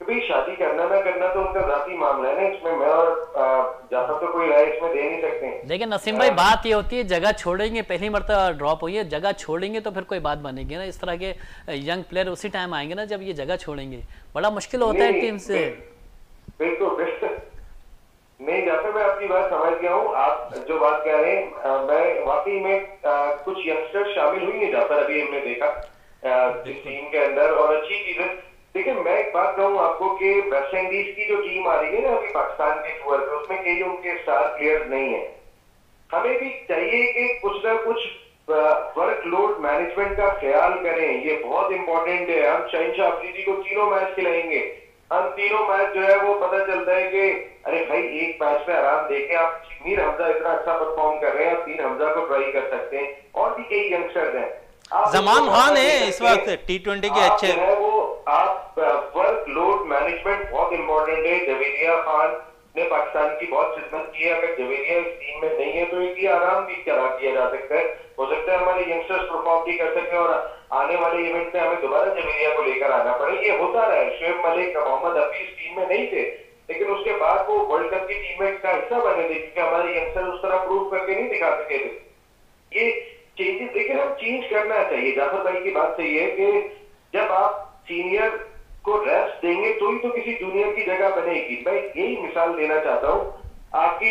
भाई शादी करना ना करना तो उनका जाती मामला है ना इसमें। मैं और जाफ़र तो कोई राय इसमें दे नहीं सकते। लेकिन नसीम भाई बात ये होती है जगह छोड़ेंगे पहली मरतबा ड्रॉप हुई है जगह छोड़ेंगे तो फिर कोई बात बनेगी ना। इस तरह के यंग प्लेयर उसी टाइम आएँगे ना जब ये जगह छोड़ेंगे। बड़ा मुश्किल होता है टीम से। बिल्कुल बिल्कुल। नहीं जाफ़र मैं आपकी बात समझ गया हूँ। आप जो बात कह रहे हैं मैं वाकई में कुछ यंगस्टर शामिल हुई है जाफ़र अभी हमने देखा टीम के अंदर और अच्छी चीज़। देखिए, मैं एक बात कहूँ आपको कि वेस्ट इंडीज की जो टीम आ रही है ना अभी पाकिस्तान के टूर पे, उसमें कई उनके स्टार प्लेयर्स नहीं है। हमें भी चाहिए कि कुछ ना कुछ वर्कलोड मैनेजमेंट का ख्याल करें। ये बहुत इंपॉर्टेंट है। हम शहनशाह अफरीदी को तीनों मैच खिलाएँगे। हम तीनों मैच जो है वो पता चलता है कि, अरे भाई, एक मैच में आराम देके आप मीर हमजा इतना अच्छा परफॉर्म कर रहे हैं, आप तीन हमजा को ट्राई कर सकते हैं। और भी कई यंगस्टर्स हैं। जमान खान है इस वक्त टी ट्वेंटी के अच्छे। वो आप वर्क लोड मैनेजमेंट बहुत इंपॉर्टेंट है। जवेरिया खान ने पाकिस्तान की बहुत खिदमत की है। अगर जवेरिया इस टीम में नहीं है तो इनकी आराम भी करा दिया जा सकता है? हो सकता है हमारे यंगस्टर्स परफॉर्म भी कर सके और आने वाले इवेंट में हमें दोबारा जवेरिया को लेकर आना पड़े। ये होता रहा है। शेब मलिक मोहम्मद हफी इस टीम में नहीं थे। लेकिन उसके बाद वो वर्ल्ड कप की टीम में का हिस्सा बने थे क्योंकि हमारे यंगस्टर उस तरह प्रूव करके नहीं दिखा सके थे। ये चेंजेस लेकिन हम चेंज करना चाहिए। जाफ़र भाई की बात सही है कि जब आप सीनियर को रेस्ट देंगे तो ही तो किसी जूनियर की जगह बनेगी। मैं यही मिसाल देना चाहता हूँ आपकी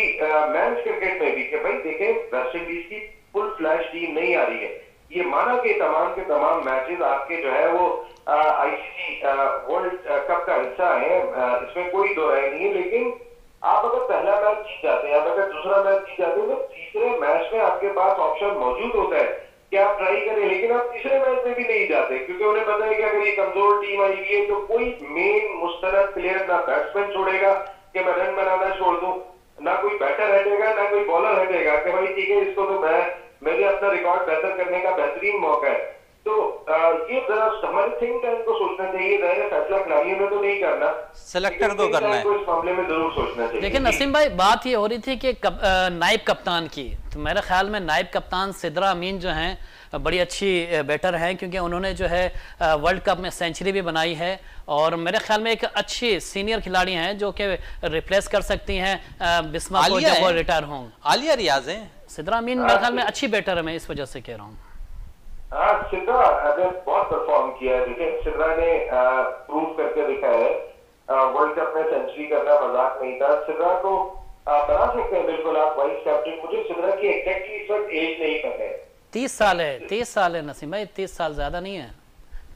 मैच क्रिकेट में भी कि भाई देखें वेस्ट इंडीज की फुल फ्लैश टीम नहीं आ रही है। ये माना कि तमाम के तमाम मैचेस आपके जो है वो आईसीसी वर्ल्ड कप का हिस्सा है। इसमें कोई दो राय नहीं है, लेकिन आप अगर पहला मैच जीत जाते हैं अगर दूसरा मैच जीत जाते हैं तो तीसरे मैच में आपके पास ऑप्शन मौजूद होता है कि आप ट्राई करें, लेकिन आप तीसरे मैच में भी नहीं जाते, क्योंकि उन्हें पता है कि अगर ये कमज़ोर टीम आई हुई है तो कोई मेन मुस्तरद प्लेयर ना बैट्समैन छोड़ेगा, कि मैं रन बनाना छोड़ दूँ, ना कोई बैटर हटेगा, ना कोई बॉलर हटेगा, कि भाई ठीक है, इसको तो मैं, मेरे अपना रिकॉर्ड बेहतर करने का बेहतरीन मौका है। तो ये जरा हमारे थिंक टैंक को सोचना चाहिए। नए फैसला खिलाड़ियों में तो नहीं करना। सिलेक्टर को करना है। इस मामले में ज़रूर सोचना चाहिए। लेकिन नसीम भाई बात ये हो रही थी कि कप, नायब कप्तान की। तो मेरे ख्याल में नायब कप्तान सिद्रा अमीन जो हैं बड़ी अच्छी बैटर हैं क्योंकि उन्होंने जो है वर्ल्ड कप में सेंचुरी भी बनाई है। और मेरे ख्याल में एक अच्छी सीनियर खिलाड़ी हैं जो कि रिप्लेस कर सकती हैं बिस्मा को जब वो रिटायर हों। आलिया रियाज हैं। सिद्रा अमीन मेरे ख्याल में अच्छी बैटर है मैं इस वजह से कह रहा हूँ। सिद्रा अगर बहुत परफॉर्म किया है देखिए सिद्रा ने प्रूव करके दिखा है वर्ल्ड कप में सेंचुरी करना मज़ाक नहीं था। सिद्रा को बना सकते हैं बिल्कुल आप वाइस कैप्टन मुझे सिद्रा की एग्जैक्टली इस वक्त एज नहीं पता है। तीस साल है तीस साल है नसीम भाई तीस साल ज़्यादा नहीं है।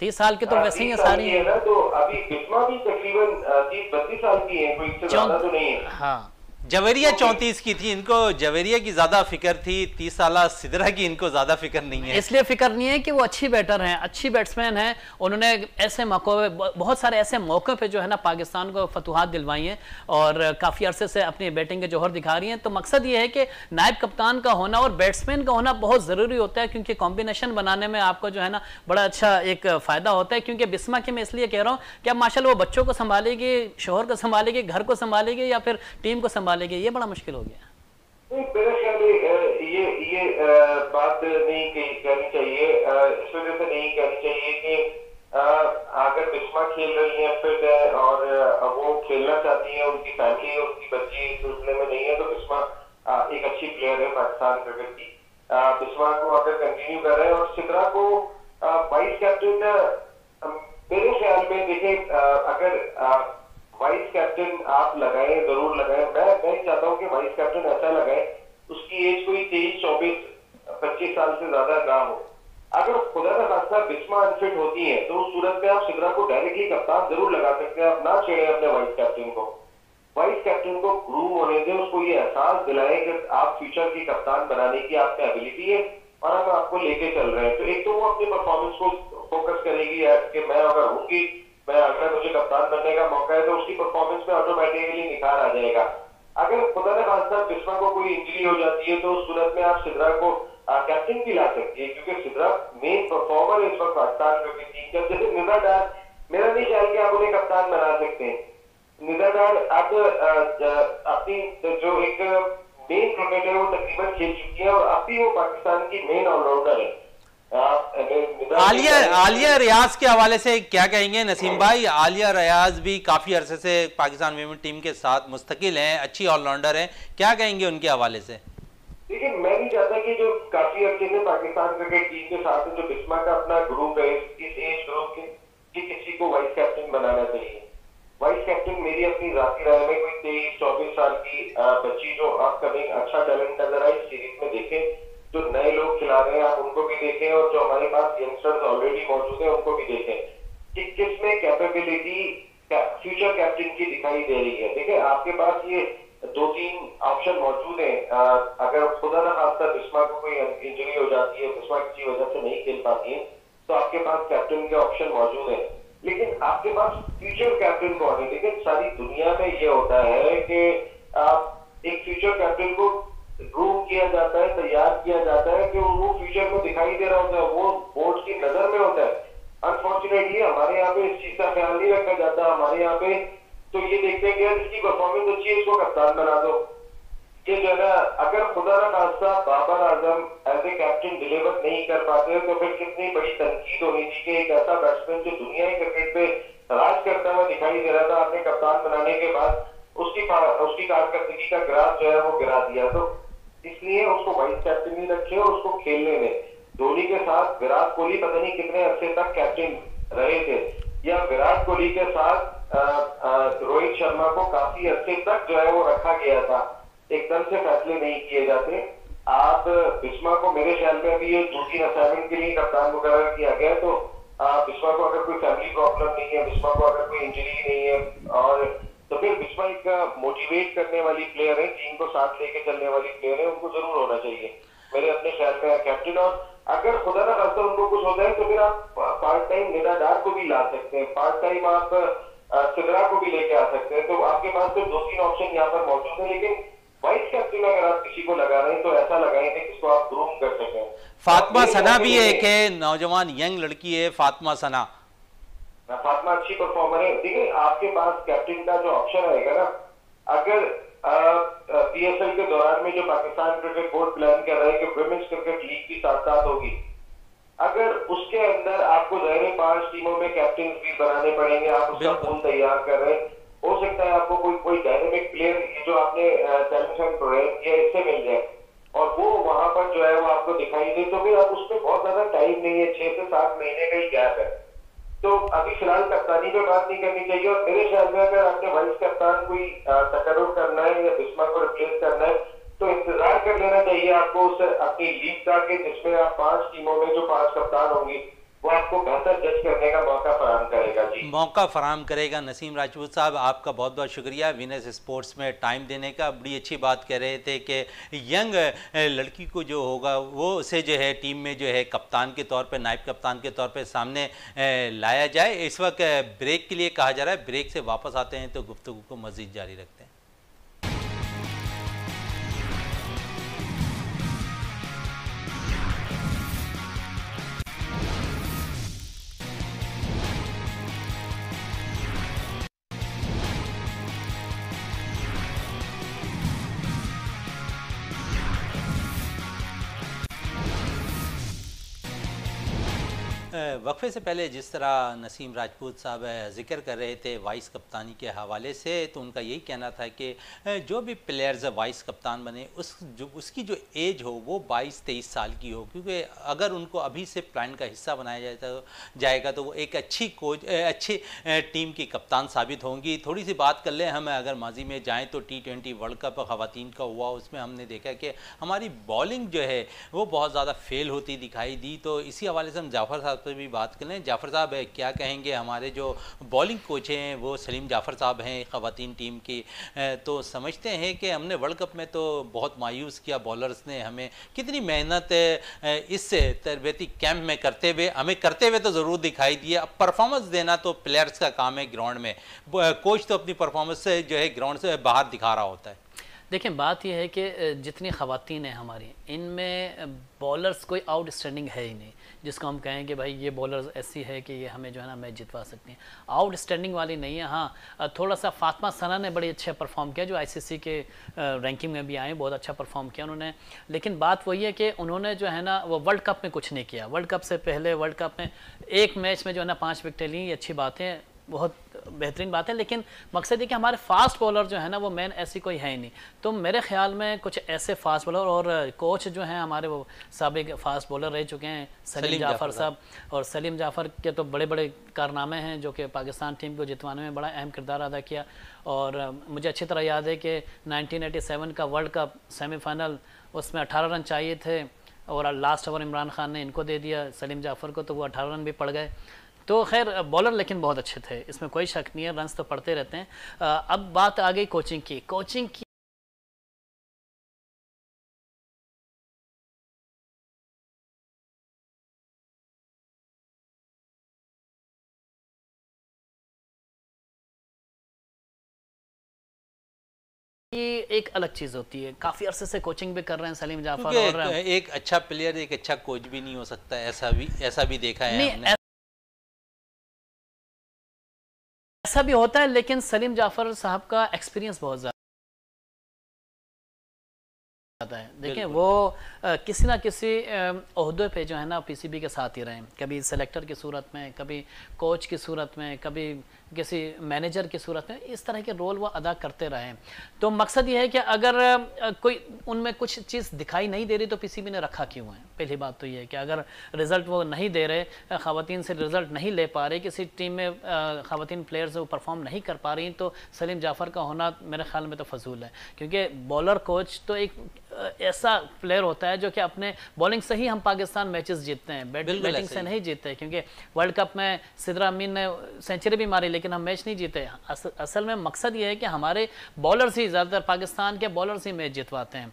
तीस साल के तो वैसे ही सारी। है ना तो अभी बिस्मा भी तकरीबन तीस बत्तीस साल की है कोई ज़्यादा तो नहीं है। हाँ। जवेरिया चौंतीस की थी इनको जवेरिया की ज़्यादा फ़िक्र थी तीस साल सिदरा की इनको ज़्यादा फ़िक्र नहीं है। इसलिए फ़िक्र नहीं है कि वो अच्छी बैटर हैं अच्छी बैट्समैन हैं उन्होंने ऐसे मौकों पर बहुत सारे ऐसे मौके पे जो है ना पाकिस्तान को फतुहात दिलवाई हैं और काफ़ी अरसे से अपनी बैटिंग के जौहर दिखा रही हैं। तो मकसद ये है कि नायब कप्तान का होना और बैट्समैन का होना बहुत ज़रूरी होता है क्योंकि कॉम्बिनेशन बनाने में आपको जो है ना बड़ा अच्छा एक फ़ायदा होता है क्योंकि बिस्मा की मैं इसलिए कह रहा हूँ कि अब माशा वो बच्चों को संभालेगी शोहर को संभालेगी घर को संभालेगी या फिर टीम को संभालेगी? संभालेंगे ये बड़ा मुश्किल हो गया। ये ये बात नहीं कहनी चाहिए इस वजह से नहीं कहनी चाहिए कि अगर खेल रही है है और वो खेलना चाहती है, उनकी फैमिली, उनकी बच्ची सिलसिले में नहीं है तो बिस्मा एक अच्छी प्लेयर है पाकिस्तान क्रिकेट की। बिस्मा को अगर कंटिन्यू कर रहे हैं और सिद्रा को वाइस कैप्टन मेरे ख्याल में देखें अगर वाइस कैप्टन आप लगाए, ज़रूर लगाए। मैं मैं चाहता हूँ कि वाइस कैप्टन ऐसा लगाए, उसकी एज कोई तेईस, चौबीस, पच्चीस साल से ज़्यादा ना हो। अगर खुदा का खासा बिस्मा अनफिट होती है तो उस सूरत में आप सिद्रा को डायरेक्टली कप्तान ज़रूर लगा सकते हैं। आप ना छेड़े अपने वाइस कैप्टन को। वाइस कैप्टन को ग्रूम होने दें, उसको ये एहसास दिलाए कि आप फ्यूचर की कप्तान बनाने की आपकी एबिलिटी है और हम आपको लेके चल रहे हैं। तो एक तो वो अपने परफॉर्मेंस को फोकस करेगी कि मैं अगर होंगी मैं अगर मुझे कप्तान बनने का मौका है तो उसकी परफॉर्मेंस में ऑटोमेटिकली निखार आ जाएगा। अगर खुदा ने खासा बिस्मा को कोई इंजरी हो जाती है तो उस सूरत में आप सिद्रा को कैप्टन भी ला सकती है, क्योंकि सिद्रा मेन परफॉर्मर है इस वक्त पाकिस्तान क्रिकेट टीम का जैसे निदा डार, मेरा नहीं ख्याल कि आप उन्हें कप्तान बना सकते हैं। निदा डार आप अपनी जो एक मेन क्रिकेटर है, वो तकरीबन खेल चुकी है और अभी वो पाकिस्तान की मेन ऑलराउंडर है। आलिया आलिया रियाज के हवाले से क्या कहेंगे? नसीम भाई आलिया रियाज भी काफ़ी अरसे से पाकिस्तान वीमेन टीम के साथ मुस्तकिल हैं अच्छी ऑलराउंडर हैं। क्या कहेंगे उनके हवाले से? देखिए मैं नहीं चाहता कि जो काफ़ी अरसे से पाकिस्तान क्रिकेट टीम के साथ जो बिस्मा का अपना ग्रुप है इस एज ग्रुप के कि किसी को वाइस कैप्टन बनाना चाहिए। वाइस कैप्टन मेरी अपनी जाती राय में कोई तेईस चौबीस साल की बच्ची जो अपकमिंग अच्छा टैलेंट नज़र आई सीरीज़ में देखे जो नए लोग खिला रहे हैं, आप उनको भी देखें और जो हमारे पास यंगस्टर्स ऑलरेडी मौजूद है, उनको भी देखें। कि किसमें कैपेबिलिटी फ्यूचर कैप्टन की दिखाई दे रही है? देखिए, आपके पास ये दो तीन ऑप्शन मौजूद है। अगर खुदा ना खासा बिस्मा को कोई इंजरी हो जाती है, बिस्मा किसी वजह से नहीं खेल पाती है तो आपके पास कैप्टन के ऑप्शन मौजूद है। लेकिन आपके पास फ्यूचर कैप्टन कौन है? लेकिन सारी दुनिया में ये होता है कि आप एक फ्यूचर कैप्टन को ग्रूम किया जाता है, तैयार किया जाता है कि वो फ्यूचर में दिखाई दे रहा होता है, वो बोर्ड की नज़र में होता है। अनफॉर्चुनेटली हमारे यहाँ पे इस चीज़ का ख्याल नहीं रखा जाता, हमारे यहाँ पे तो ये देखते हैं कि यार इसकी परफॉर्मेंस अच्छी है इसको कप्तान बना दो। ये जो है अगर खुदा ना खासा Babar Azam as a captain deliver नहीं कर पाते तो फिर कितनी बड़ी तनकीद होनी थी कि एक ऐसा बैट्समैन जो दुनिया ही क्रिकेट पे राज करता हुआ दिखाई दे रहा था आपने कप्तान बनाने के बाद, उसकी उसकी कारकर्दगी का ग्राफ जो है वो गिरा दिया। तो इसलिए उसको वाइस कैप्टन ही रखे और उसको खेलने में धोनी के साथ विराट कोहली पता नहीं कितने अरसे तक कैप्टन रहे थे। या विराट कोहली के साथ रोहित शर्मा को काफ़ी अरसे तक जो है वो रखा गया था। एकदम से फैसले नहीं किए जाते। आप बिस्मा को मेरे ख्याल में अभी ये तीन असाइनमेंट के लिए कप्तान मुकर किया गया तो बिस्मा को अगर कोई फैमिली प्रॉब्लम नहीं है, बिस्मा को अगर कोई इंजरी नहीं है, और तो फिर बिस्मा एक मोटिवेट करने वाली प्लेयर है टीम को साथ लेके चलने वाली प्लेयर है उनको ज़रूर होना चाहिए। मेरे अपने ख्याल में कैप्टन और अगर खुदा ना खास्ता उनको कुछ होता है तो फिर आप पार्ट टाइम निरादार को भी ला सकते हैं। पार्ट टाइम आप सिदरा को भी लेके आ सकते हैं। तो आपके पास तो दो तीन ऑप्शन यहाँ पर मौजूद है लेकिन वाइस कैप्टन अगर आप किसी को लगा रहे हैं तो ऐसा लगाएँ कि जिसको आप ग्रूम कर सकें। फातिमा सना भी एक है नौजवान यंग लड़की है फातिमा सना। फातिमा अच्छी परफॉर्मर है। देखिए आपके पास कैप्टन का जो ऑप्शन रहेगा ना अगर पी पीएसएल के दौरान में जो पाकिस्तान क्रिकेट बोर्ड प्लान कर रहा है कि वुमेन्स क्रिकेट लीग की साथ साथ होगी अगर उसके अंदर आपको जहरे पाँच टीमों में कैप्टन भी बनाने पड़ेंगे आप उसका पूल तैयार कर रहे हैं हो सकता है आपको कोई कोई डायनेमिक प्लेयर जो आपने टेलीविज़न प्रोग्राम किया इससे मिल जाए। और वो वहाँ पर जो है वो आपको दिखाई दे तो फिर आप उसमें बहुत ज़्यादा टाइम नहीं है छह से सात महीने का ही गैप है। तो अभी फ़िलहाल कप्तानी पे बात नहीं करनी चाहिए और मेरे ख्याल में अगर आपने वाइस कप्तान कोई तकर करना है या दुश्मन को रिप्लेस करना है तो इंतज़ार कर लेना चाहिए आपको उस अपनी लीग का कि जिसमें आप पाँच टीमों में जो पाँच कप्तान होंगी। वो आपको बेहतर जज करने का मौका फराम करेगा, जी। मौका फराम करेगा। नसीम राजपूत साहब, आपका बहुत बहुत शुक्रिया विनस स्पोर्ट्स में टाइम देने का। बड़ी अच्छी बात कह रहे थे कि यंग लड़की को जो होगा, वो उसे जो है टीम में जो है कप्तान के तौर पे, नायब कप्तान के तौर पे सामने लाया जाए। इस वक्त ब्रेक के लिए कहा जा रहा है। ब्रेक से वापस आते हैं तो गुफ्तु को मज़ीद जारी रखते हैं। वक्फे से पहले जिस तरह नसीम राजपूत साहब ज़िक्र कर रहे थे वाइस कप्तानी के हवाले से तो उनका यही कहना था कि जो भी प्लेयर्स वाइस कप्तान बने, उस जो, उसकी जो एज हो वो 22-23 साल की हो, क्योंकि अगर उनको अभी से प्लान का हिस्सा बनाया जाए तो जाएगा तो वो एक अच्छी कोच अच्छी टीम की कप्तान साबित होंगी। थोड़ी सी बात कर लें हम, अगर माजी में जाएँ तो टी ट्वेंटी वर्ल्ड कप ख़वान का हुआ, उसमें हमने देखा कि हमारी बॉलिंग जो है वो बहुत ज़्यादा फेल होती दिखाई दी तो इसी हवाले से हम जाफ़र साहब से भी बात कर लें, जाफ़र साहब क्या कहेंगे? हमारे जो बॉलिंग कोच हैं, वो सलीम जाफ़र साहब हैं ख़वान टीम की। तो समझते हैं कि हमने वर्ल्ड कप में तो बहुत मायूस किया बॉलर्स ने हमें। कितनी मेहनत इस तरबती कैंप में करते हुए, हमें करते हुए तो ज़रूर दिखाई दिया अब परफॉर्मेंस देना तो प्लेयर्स का काम है ग्राउंड में। कोच तो अपनी परफॉर्मेंस जो है ग्राउंड से बाहर दिखा रहा होता है। देखें बात यह है कि जितनी ख़वातीन हैं हमारी, इनमें बॉलर्स कोई आउटस्टैंडिंग है ही नहीं, जिसको हम कहें कि भाई ये बॉलर ऐसी है कि ये हमें जो है ना, मैच जितवा सकती हैं। आउटस्टैंडिंग वाली नहीं है हाँ थोड़ा सा फातमा सना ने बड़ी अच्छा परफॉर्म किया, जो आईसीसी के रैंकिंग में भी आए, बहुत अच्छा परफॉर्म किया उन्होंने। लेकिन बात वही है कि उन्होंने जो है ना, वो वर्ल्ड कप में कुछ नहीं किया। वर्ल्ड कप से पहले वर्ल्ड कप में एक मैच में जो है ना, पाँच विकटें ली, ये अच्छी बात बहुत बेहतरीन बात है लेकिन मकसद ये कि हमारे फास्ट बॉलर जो है ना वो मेन ऐसी कोई है ही नहीं। तो मेरे ख्याल में कुछ ऐसे फास्ट बॉलर और कोच जो हैं हमारे वो सबक फास्ट बॉलर रह चुके हैं सलीम जाफ़र साहब। और सलीम जाफ़र के तो बड़े बड़े कारनामे हैं जो कि पाकिस्तान टीम को जितवाने में बड़ा अहम किरदार अदा किया। और मुझे अच्छी तरह याद है कि नाइनटीन का वर्ल्ड कप सेमीफाइनल उसमें अठारह रन चाहिए थे और लास्ट ओवर इमरान खान ने इनको दे दिया सलीम जाफ़र को तो वो अठारह रन भी पड़ गए। तो खैर बॉलर लेकिन बहुत अच्छे थे। इसमें कोई शक नहीं है रन्स तो पड़ते रहते हैं। अब बात आ गई कोचिंग की। कोचिंग की ये एक अलग चीज़ होती है। काफ़ी अरसे से कोचिंग भी कर रहे हैं सलीम जाफ़र और एक अच्छा प्लेयर एक अच्छा कोच भी नहीं हो सकता ऐसा भी ऐसा भी देखा है हमने। ऐसा भी होता है लेकिन सलीम जाफ़र साहब का एक्सपीरियंस बहुत ज़्यादा है। देखिए वो आ, किसी ना किसी अहदे पे जो है ना पीसीबी के साथ ही रहे। कभी सेलेक्टर की सूरत में कभी कोच की सूरत में कभी किसी मैनेजर की सूरत में इस तरह के रोल वो अदा करते रहे। तो मकसद ये है कि अगर कोई उनमें कुछ चीज़ दिखाई नहीं दे रही तो पीसीबी ने रखा क्यों है? पहली बात तो ये है कि अगर रिज़ल्ट वो नहीं दे रहे ख़वान से रिज़ल्ट नहीं ले पा रहे किसी टीम में ख़वान प्लेयर्स वो परफॉर्म नहीं कर पा रही तो सलीम जाफ़र का होना मेरे ख्याल में तो फजूल है। क्योंकि बॉलर कोच तो एक ऐसा प्लेयर होता है जो कि अपने बॉलिंग से ही हम पाकिस्तान मैचेस जीतते हैं बैटिंग से नहीं जीतते क्योंकि वर्ल्ड कप में सिदरा अमीन ने सेंचुरी भी मारी लेकिन हम मैच नहीं जीते अस, असल में मकसद ये है कि हमारे बॉलर्स ही ज़्यादातर पाकिस्तान के बॉलर्स ही मैच जितवाते हैं।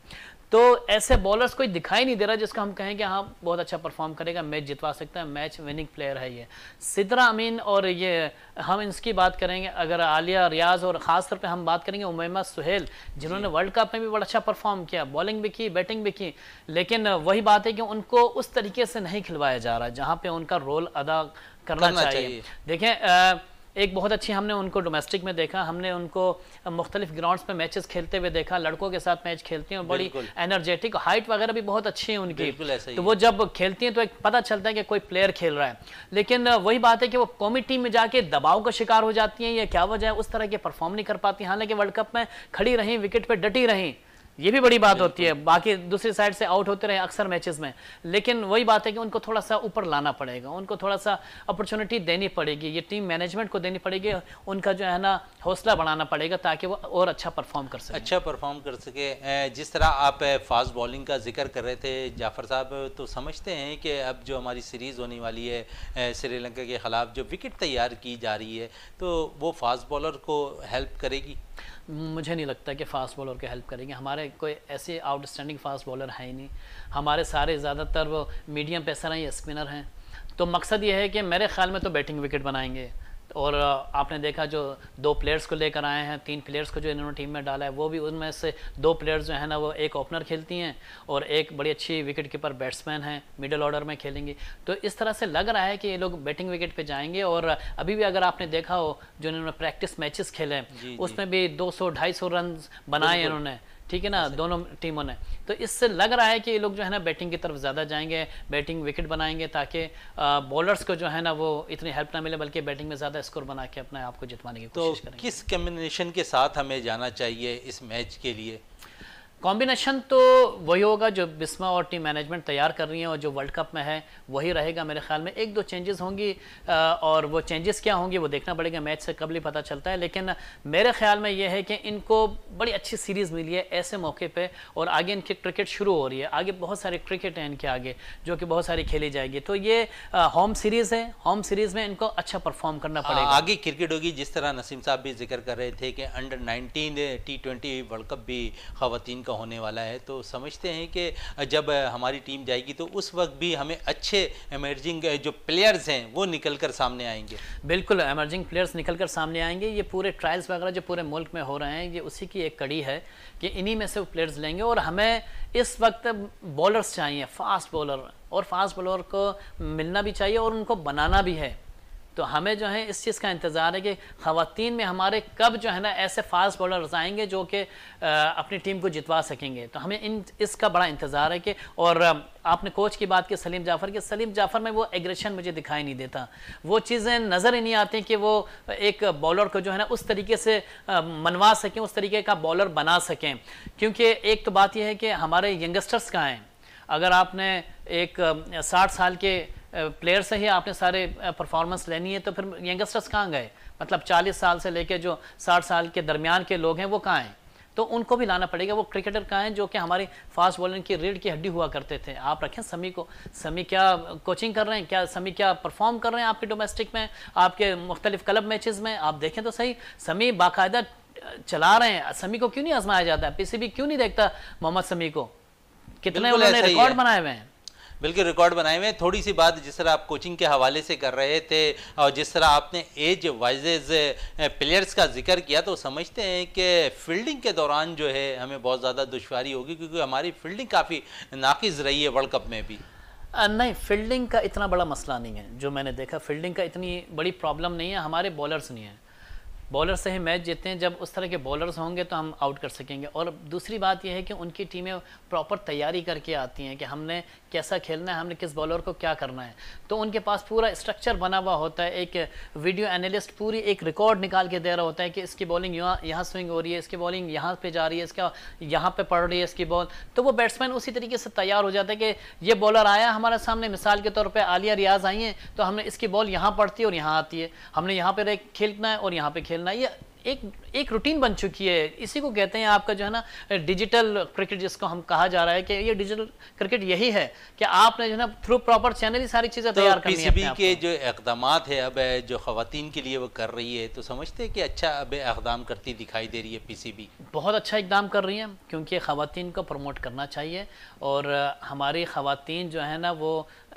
तो ऐसे बॉलर्स कोई दिखाई नहीं दे रहा जिसको हम कहें कि हाँ बहुत अच्छा परफॉर्म करेगा मैच जितवा सकता है मैच विनिंग प्लेयर है ये। सिद्रा अमीन और ये हम इसकी बात करेंगे अगर आलिया रियाज और ख़ास तौर पे हम बात करेंगे उमैमा सुहेल जिन्होंने वर्ल्ड कप में भी बड़ा अच्छा परफॉर्म किया बॉलिंग भी की बैटिंग भी की लेकिन वही बात है कि उनको उस तरीके से नहीं खिलवाया जा रहा जहाँ पर उनका रोल अदा करना, करना चाहिए, चाहिए। देखें एक बहुत अच्छी हमने उनको डोमेस्टिक में देखा हमने उनको मुख्तलिफ़ ग्राउंड्स पे मैचेस खेलते हुए देखा लड़कों के साथ मैच खेलती हैं और बड़ी एनर्जेटिक हाइट वगैरह भी बहुत अच्छी है उनकी। तो वो जब खेलती हैं तो एक पता चलता है कि कोई प्लेयर खेल रहा है। लेकिन वही बात है कि वो कौमी टीम में जाके दबाव का शिकार हो जाती हैं या क्या वजह है उस तरह के परफॉर्म नहीं कर पाती। हालाँकि वर्ल्ड कप में खड़ी रही विकेट पर डटी रही ये भी बड़ी बात होती है। बाकी दूसरी साइड से आउट होते रहे अक्सर मैचेस में। लेकिन वही बात है कि उनको थोड़ा सा ऊपर लाना पड़ेगा। उनको थोड़ा सा अपॉर्चुनिटी देनी पड़ेगी। ये टीम मैनेजमेंट को देनी पड़ेगी। उनका जो है ना हौसला बढ़ाना पड़ेगा ताकि वो और अच्छा परफॉर्म कर सके। अच्छा परफॉर्म कर सके। जिस तरह आप फास्ट बॉलिंग का ज़िक्र कर रहे थे जाफ़र साहब तो समझते हैं कि अब जो हमारी सीरीज़ होने वाली है श्रीलंका के ख़िलाफ़ जो विकेट तैयार की जा रही है तो वो फास्ट बॉलर को हेल्प करेगी? मुझे नहीं लगता कि फ़ास्ट बॉलर के हेल्प करेंगे। हमारे कोई ऐसे आउटस्टैंडिंग फास्ट बॉलर है ही नहीं। हमारे सारे ज़्यादातर वो मीडियम पेसर हैं या स्पिनर हैं। तो मकसद ये है कि मेरे ख्याल में तो बैटिंग विकेट बनाएँगे। और आपने देखा जो दो प्लेयर्स को लेकर आए हैं तीन प्लेयर्स को जो इन्होंने टीम में डाला है वो भी उनमें से दो प्लेयर्स जो है ना वो एक ओपनर खेलती हैं और एक बड़ी अच्छी विकेट कीपर बैट्समैन हैं मिडिल ऑर्डर में खेलेंगे। तो इस तरह से लग रहा है कि ये लोग बैटिंग विकेट पर जाएँगे और अभी भी अगर आपने देखा हो जो इन्होंने प्रैक्टिस मैचेस खेले हैं उसमें भी दो सौ ढाई रन बनाए इन्होंने। ठीक है ना? दोनों टीमों ने। तो इससे लग रहा है कि ये लोग जो है ना बैटिंग की तरफ़ ज़्यादा जाएँगे बैटिंग विकेट बनाएँगे ताकि बॉलर्स को जो है ना वो इतनी हेल्प ना मिले बल्कि बैटिंग में ज़्यादा स्कोर बना के अपने आप को जितवाने की तो कोशिश करेंगे। किस कम्बिनेशन के साथ हमें जाना चाहिए इस मैच के लिए? कॉम्बिनेशन तो वही होगा जो बिस्मा और टीम मैनेजमेंट तैयार कर रही है और जो वर्ल्ड कप में है वही रहेगा मेरे ख्याल में। एक दो चेंजेस होंगी और वो चेंजेस क्या होंगी वो देखना पड़ेगा मैच से कब ही पता चलता है। लेकिन मेरे ख्याल में ये है कि इनको बड़ी अच्छी सीरीज़ मिली है ऐसे मौके पर और आगे इनकी क्रिकेट शुरू हो रही है। आगे बहुत सारे क्रिकेट हैं इनके आगे जो कि बहुत सारी खेली जाएगी। तो ये होम सीरीज़ है। होम सीरीज़ में इनको अच्छा परफॉर्म करना हाँ, पड़ेगा। आगे क्रिकेट होगी। जिस तरह नसीम साहब भी ज़िक्र कर रहे थे कि under nineteen T world cup भी खातन का होने वाला है। तो समझते हैं कि जब हमारी टीम जाएगी तो उस वक्त भी हमें अच्छे एमर्जिंग जो प्लेयर्स हैं, वो निकल कर सामने आएँगे। बिल्कुल एमर्जिंग प्लेयर्स निकल कर सामने आएँगे। ये पूरे ट्रायल्स वगैरह जो पूरे मुल्क में हो रहे हैं, ये उसी की एक कड़ी है कि इन्हीं में से वो प्लेयर्स लेंगे और हमें इस वक्त बॉलर्स चाहिए फास्ट बॉलर और फास्ट बॉलर को मिलना भी चाहिए और उनको बनाना भी है। तो हमें जो है इस चीज़ का इंतज़ार है कि ख़वान में हमारे कब जो है ना ऐसे फास्ट बॉलर्स आएँगे जो कि अपनी टीम को जितवा सकेंगे। तो हमें इन, इसका बड़ा इंतज़ार है कि, और आपने कोच की बात की, सलीम जाफ़र की, सलीम जाफ़र में वो एग्रेशन मुझे दिखाई नहीं देता। वो चीज़ें नज़र ही नहीं आती कि वो एक बॉलर को जो है ना उस तरीके से मनवा सकें, उस तरीके का बॉलर बना सकें। क्योंकि एक तो बात यह है कि हमारे यंगस्टर्स कहाँ हैं? अगर आपने एक साठ साल के प्लेयर से ही आपने सारे परफॉर्मेंस लेनी है तो फिर यंगस्टर्स कहाँ गए? मतलब 40 साल से लेके जो 60 साल के दरमियान के लोग हैं वो कहाँ हैं? तो उनको भी लाना पड़ेगा वो क्रिकेटर कहाँ हैं जो कि हमारी फास्ट बॉलिंग की रीढ़ की हड्डी हुआ करते थे। आप रखें समी को। समी क्या कोचिंग कर रहे हैं? क्या समी क्या परफॉर्म कर रहे हैं आपके डोमेस्टिक में आपके मुख्तलिफ़ क्लब मैचेस में? आप देखें तो सही समी बाकायदा चला रहे हैं। समी को क्यों नहीं आजमाया जाता? है पीसीबी क्यों नहीं देखता मोहम्मद समी को? कितने उन्होंने रिकॉर्ड बनाए हुए हैं। बिल्कुल रिकॉर्ड बनाए हुए थोड़ी सी बात, जिस तरह आप कोचिंग के हवाले से कर रहे थे और जिस तरह आपने एज वाइजेज प्लेयर्स का ज़िक्र किया तो समझते हैं कि फील्डिंग के दौरान जो है, हमें बहुत ज़्यादा दुशारी होगी, क्योंकि हमारी फील्डिंग काफ़ी नाकिज़ रही है वर्ल्ड कप में भी। नहीं फील्डिंग का इतना बड़ा मसला नहीं है, जो मैंने देखा। फील्डिंग का इतनी बड़ी प्रॉब्लम नहीं है, हमारे बॉलर्स नहीं है। बॉलर से ही मैच जीतते हैं। जब उस तरह के बॉलर्स होंगे तो हम आउट कर सकेंगे। और दूसरी बात यह है कि उनकी टीमें प्रॉपर तैयारी करके आती हैं कि हमने कैसा खेलना है, हमने किस बॉलर को क्या करना है। तो उनके पास पूरा स्ट्रक्चर बना हुआ होता है। एक वीडियो एनालिस्ट पूरी एक रिकॉर्ड निकाल के दे रहा होता है कि इसकी बॉलिंग यहाँ यहाँ स्विंग हो रही है, इसकी बॉलिंग यहाँ पर जा रही है, इसका यहाँ पर पड़ रही है इसकी बॉल तो वो बैट्समैन उसी तरीके से तैयार हो जाता है कि ये बॉलर आया हमारे सामने, मिसाल के तौर पर आलिया रियाज आई हैं तो हमने इसकी बॉल यहाँ पड़ती है और यहाँ आती है। हमने यहाँ पर खेलना है और यहाँ पर खेल खेलना ये एक एक रूटीन बन चुकी है। इसी को कहते हैं आपका जो है ना डिजिटल क्रिकेट जिसको हम कहा जा रहा है कि ये डिजिटल क्रिकेट यही है कि आपने जो है ना थ्रू प्रॉपर चैनल ही सारी चीज़ें तो तैयार करनी है पीसीबी के जो इकदाम है अब जो खातन के लिए वो कर रही है तो समझते हैं कि अच्छा अब इकदाम करती दिखाई दे रही है पीसीबी बहुत अच्छा इकदाम कर रही हैं क्योंकि खातन को प्रमोट करना चाहिए और हमारी खातन जो है ना वो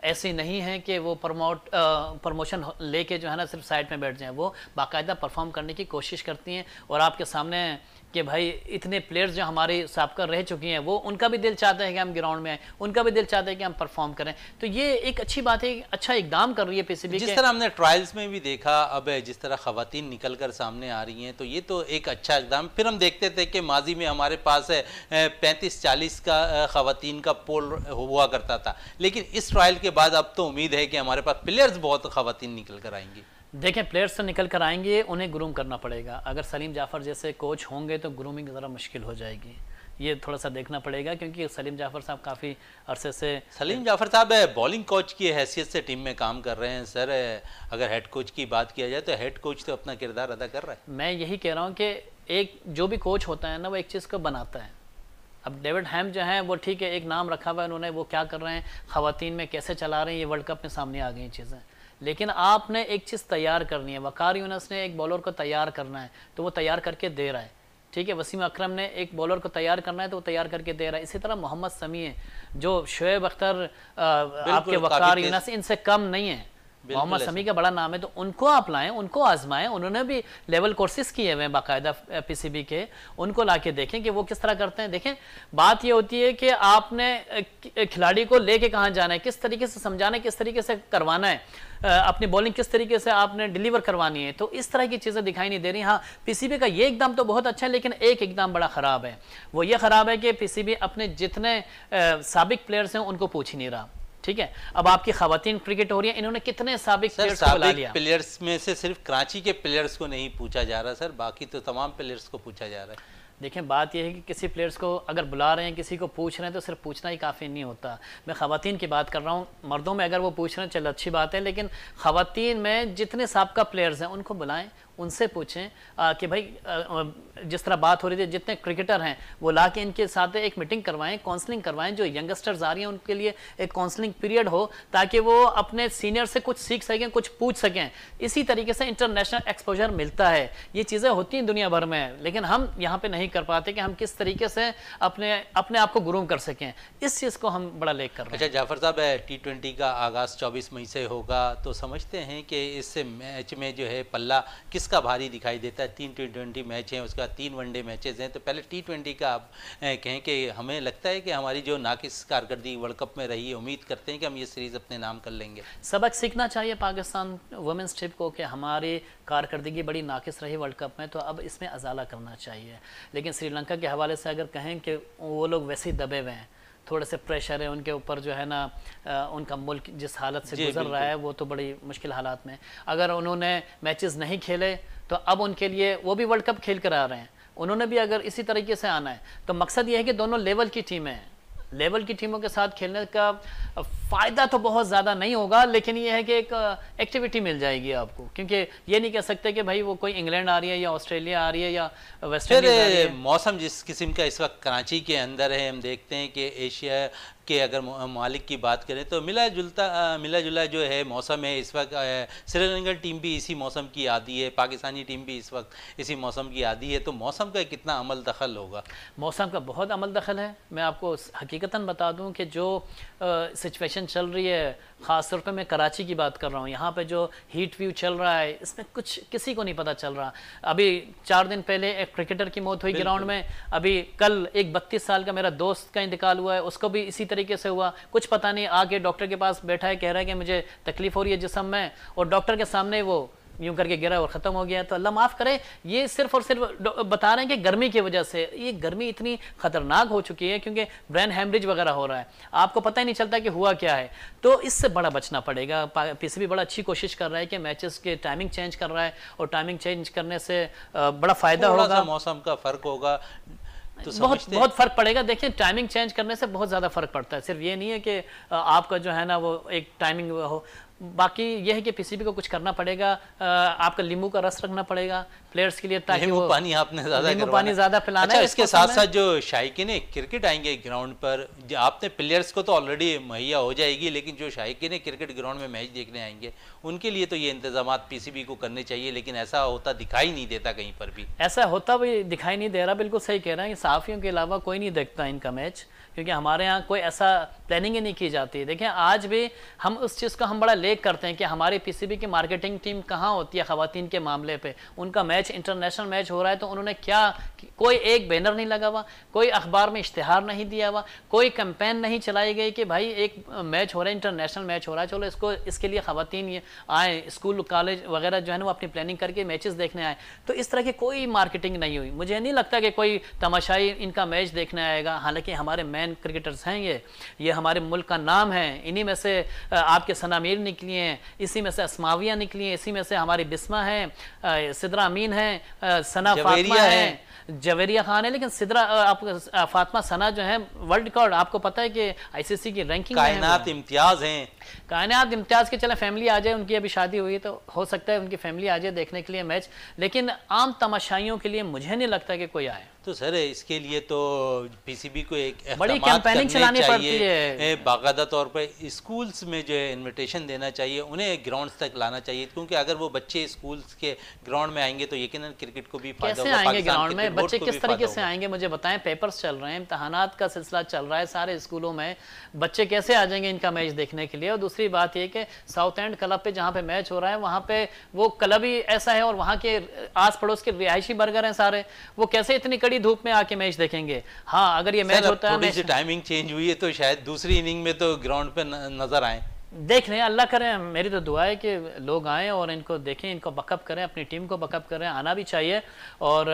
ऐसी नहीं है कि वो प्रमोट प्रमोशन लेके जो है ना सिर्फ़ साइड में बैठ जाएँ। वो बाकायदा परफॉर्म करने की कोशिश करती हैं और आपके सामने कि भाई इतने प्लेयर्स जो हमारे साबका रह चुकी हैं वो उनका भी दिल चाहता है कि हम ग्राउंड में आए उनका भी दिल चाहता है कि हम परफॉर्म करें। तो ये एक अच्छी बात है अच्छा इकदाम कर रही है पीसीबी जिस तरह हमने ट्रायल्स में भी देखा अब जिस तरह खातन निकल कर सामने आ रही हैं तो ये तो एक अच्छा इकदाम। फिर हम देखते थे कि माजी में हमारे पास पैंतीस चालीस का खातन का पोल हुआ करता था। लेकिन इस ट्रायल के बाद अब तो उम्मीद है कि हमारे पास प्लेयर्स बहुत खातन निकल कर आएँगी। देखें प्लेयर्स तो निकल कर आएँगे उन्हें ग्रूम करना पड़ेगा। अगर सलीम जाफ़र जैसे कोच होंगे तो ग्रूमिंग ज़रा मुश्किल हो जाएगी। ये थोड़ा सा देखना पड़ेगा क्योंकि सलीम जाफ़र साहब काफ़ी अरसे से सलीम जाफ़र साहब बॉलिंग कोच की हैसियत से टीम में काम कर रहे हैं सर अगर हेड कोच की बात किया जाए तो हेड कोच तो अपना किरदार अदा कर रहा है। मैं यही कह रहा हूँ कि एक जो भी कोच होता है ना वो एक चीज़ को बनाता है। अब डेविड हैम जो हैं वो ठीक है एक नाम रखा हुआ है उन्होंने वो क्या कर रहे हैं? खातन में कैसे चला रहे हैं? ये वर्ल्ड कप में सामने आ गई चीज़ें। लेकिन आपने एक चीज़ तैयार करनी है। वकार यूनस ने एक बॉलर को तैयार करना है तो वो तैयार करके दे रहा है। ठीक है वसीम अकरम ने एक बॉलर को तैयार करना है तो वो तैयार करके दे रहा है। इसी तरह मोहम्मद समी है जो शुएब अख्तर आपके वकार यूनस इनसे कम नहीं है। मोहम्मद। समी का बड़ा नाम है तो उनको आप लाएँ उनको आजमाएँ। उन्होंने भी लेवल कोर्सेज किए हुए हैं बाकायदा पीसीबी के। उनको लाके देखें कि वो किस तरह करते हैं। देखें बात ये होती है कि आपने खिलाड़ी को लेके कहाँ जाना है किस तरीके से समझाना है किस तरीके से करवाना है अपनी बॉलिंग किस तरीके से आपने डिलीवर करवानी है। तो इस तरह की चीज़ें दिखाई नहीं दे रही। हाँ पीसीबी का ये एकदम तो बहुत अच्छा है लेकिन एक एकदम बड़ा ख़राब है। वो ये ख़राब है कि पीसीबी अपने जितने साबिक प्लेयर्स हैं उनको पूछ ही नहीं रहा। ठीक है? अब आपकी खातन क्रिकेट हो रही है इन्होंने कितने साबिक प्लेयर्स को बुला लिया? प्लेयर्स में से सिर्फ़ कराची के प्लेयर्स को नहीं पूछा जा रहा सर बाकी तो तमाम प्लेयर्स को पूछा जा रहा है। देखें बात यह है कि किसी प्लेयर्स को अगर बुला रहे हैं किसी को पूछ रहे हैं तो सिर्फ़ पूछना ही काफ़ी नहीं होता। मैं खातन की बात कर रहा हूँ मर्दों में अगर वो पूछ रहे हैं चलो अच्छी बात है लेकिन खातन में जितने सबका प्लेयर्स हैं उनको बुलाएँ उनसे पूछें कि भाई जिस तरह बात हो रही थी, जितने क्रिकेटर हैं, वो ला के इनके साथ एक मीटिंग करवाएँ काउंसलिंग करवाएँ, जो यंगस्टर्स आ रही हैं उनके लिए एक काउंसलिंग पीरियड हो, ताकि वो अपने सीनियर से कुछ सीख सकें, कुछ पूछ सकें। इसी तरीके से इंटरनेशनल एक्सपोजर मिलता है। ये चीज़ें होती हैं दुनिया भर में, लेकिन हम यहाँ पर नहीं कर पाते कि हम किस तरीके से अपने अपने आप को गुरूम कर सकें। इस चीज़ को हम बड़ा लेख कर रहे हैं। अच्छा जाफ़र साहब टी ट्वेंटी का आगाज़ 24 मई से होगा तो समझते हैं कि इस मैच में जो है पल्ला किसका भारी दिखाई देता है। तीन टी ट्वेंटी मैच हैं, उसका तीन वनडे मैचेस हैं। तो पहले टी ट्वेंटी का आप कहें कि हमें लगता है कि हमारी जो नाकिस कारकर्दगी वर्ल्ड कप में रही है, उम्मीद करते हैं कि हम ये सीरीज़ अपने नाम कर लेंगे। सबक सीखना चाहिए पाकिस्तान वुमेंस टीम को कि हमारी कारकर्दगी बड़ी नाकिस रही वर्ल्ड कप में तो अब इसमें अजाला करना चाहिए। लेकिन श्रीलंका के हवाले से अगर कहें कि वो लोग वैसे ही दबे हुए हैं थोड़े से प्रेशर है उनके ऊपर जो है ना उनका मुल्क जिस हालत से गुजर रहा है वो तो बड़ी मुश्किल हालात में अगर उन्होंने मैचेस नहीं खेले तो अब उनके लिए वो भी वर्ल्ड कप खेल कर आ रहे हैं। उन्होंने भी अगर इसी तरीके से आना है तो मकसद ये है कि दोनों लेवल की टीमें हैं। लेवल की टीमों के साथ खेलने का फ़ायदा तो बहुत ज़्यादा नहीं होगा लेकिन ये है कि एक एक्टिविटी मिल जाएगी आपको। क्योंकि ये नहीं कह सकते कि भाई वो कोई इंग्लैंड आ रही है या ऑस्ट्रेलिया आ रही है या वेस्ट मौसम जिस किस्म का इस वक्त कराची के अंदर है हम देखते हैं कि एशिया के अगर मालिक की बात करें तो मिला जुलता मिला जुला जो है मौसम है इस वक्त श्रीलंकन टीम भी इसी मौसम की आदि है, पाकिस्तानी टीम भी इस वक्त इसी मौसम की आदि है तो मौसम का कितना अमल दखल होगा? मौसम का बहुत अमल दखल है। मैं आपको हकीकता बता दूँ कि जो सिचुएशन चल रही है ख़ास तौर पे मैं कराची की बात कर रहा हूँ। यहाँ पे जो हीट व्यू चल रहा है इसमें कुछ किसी को नहीं पता चल रहा। अभी चार दिन पहले एक क्रिकेटर की मौत हुई ग्राउंड में। अभी कल एक बत्तीस साल का मेरा दोस्त का इंतकाल हुआ है उसको भी इसी तरीके से हुआ। कुछ पता नहीं आके डॉक्टर के पास बैठा है कह रहा है कि मुझे तकलीफ़ हो रही है जिसम में और डॉक्टर के सामने वो यूँ करके गिरा और ख़त्म हो गया तो अल्लाह माफ़ करे ये सिर्फ़ और सिर्फ़ बता रहे हैं कि गर्मी की वजह से ये गर्मी इतनी ख़तरनाक हो चुकी है क्योंकि ब्रेन हैमरेज वगैरह हो रहा है। आपको पता ही नहीं चलता कि हुआ क्या है। तो इससे बड़ा बचना पड़ेगा। पीसीबी बड़ा अच्छी कोशिश कर रहा है कि मैचेस के टाइमिंग चेंज कर रहा है और टाइमिंग चेंज करने से बड़ा फ़ायदा होगा। मौसम का फ़र्क होगा। तो बहुत बहुत फ़र्क पड़ेगा। देखिए टाइमिंग चेंज करने से बहुत ज़्यादा फ़र्क पड़ता है। सिर्फ़ ये नहीं है कि आपका जो है ना वो एक टाइमिंग हो। बाकी यह है कि पीसीबी को कुछ करना पड़ेगा आपका लींबू का रस रखना पड़ेगा प्लेयर्स के लिए ताकि वो पानी आपने ज़्यादा नींबू पानी ज़्यादा पिलाना अच्छा, है इसके साथ साथ जो शायकीन क्रिकेट आएँगे ग्राउंड पर आपने प्लेयर्स को तो ऑलरेडी मुहैया हो जाएगी लेकिन जो शायकीन क्रिकेट ग्राउंड में मैच देखने आएँगे उनके लिए तो ये इंतज़ाम पीसीबी को करने चाहिए लेकिन ऐसा होता दिखाई नहीं देता कहीं पर भी। ऐसा होता भी दिखाई नहीं दे रहा बिल्कुल सही कह रहे हैं साफियों के अलावा कोई नहीं देखता इनका मैच। क्योंकि हमारे यहाँ कोई ऐसा प्लानिंग ही नहीं की जाती। देखिए आज भी हम उस चीज़ को हम बड़ा लेक करते हैं कि हमारी पीसीबी की मार्केटिंग टीम कहाँ होती है खातन के मामले पे। उनका मैच इंटरनेशनल मैच हो रहा है तो उन्होंने क्या कोई एक बैनर नहीं लगा हुआ, कोई अखबार में इश्तहार नहीं दिया हुआ, कोई कंपेन नहीं चलाई गई कि भाई एक मैच हो रहा है इंटरनेशनल मैच हो रहा है, चलो इसको, इसके लिए खातन आए स्कूल कॉलेज वगैरह जो है ना वो अपनी प्लानिंग करके मैचेस देखने आए। तो इस तरह की कोई मार्केटिंग नहीं हुई। मुझे नहीं लगता कि कोई तमाशाई इनका मैच देखने आएगा। हालाँकि हमारे मैन क्रिकेटर्स हैं ये। ये हमारे मुल्क का नाम है। इन्हीं में से आपके सनामीर निकली हैं इसी में से असमाविया निकली हैं इसी में से हमारी बिस्मा है सिद्रा अमीन है सना फातिमा है। जवेरिया खान है लेकिन सिद्रा आप फातिमा सना जो है वर्ल्ड रिकॉर्ड। आपको पता है कि आईसीसी की रैंकिंग कायनात इम्तियाज़ हैं। कायनात इम्तियाज़ के चले फैमिली आ जाए उनकी अभी शादी हुई है तो हो सकता है उनकी फैमिली आ जाए देखने के लिए मैच लेकिन आम तमाशाइयों के लिए मुझे नहीं लगता कि कोई आए। तो सर इसके लिए तो पीसीबी को एक बड़ी कैंपेनिंग चलानी पड़ती है। बाकायदा तौर पर स्कूल्स में जो है इनविटेशन देना चाहिए उन्हें ग्राउंड तक लाना चाहिए क्योंकि अगर वो बच्चे स्कूल्स के ग्राउंड में आएँगे तो यकीन क्रिकेट को भी फ़ायदा कैसे आएँगे ग्राउंड में? बच्चे किस तरीके से आएँगे? मुझे बताएँ पेपर्स चल रहे हैं इम्तहान का सिलसिला चल रहा है सारे स्कूलों में। बच्चे कैसे आ जाएँगे इनका मैच देखने के लिए? और दूसरी बात ये कि साउथ एंड क्लब पे जहाँ पे मैच हो रहा है वहाँ पे वो क्लब ही ऐसा है और वहाँ के आस पड़ोस के रिहायशी बर्गर हैं सारे। वो कैसे इतनी कड़ी धूप में आके मैच देखेंगे। हाँ अगर ये मैच होता है टाइमिंग चेंज हुई है तो शायद दूसरी इनिंग में तो ग्राउंड पे नज़र आए। देख लें अल्लाह करें मेरी तो दुआ है कि लोग आएँ और इनको देखें इनको बकअप करें अपनी टीम को बकअप करें आना भी चाहिए। और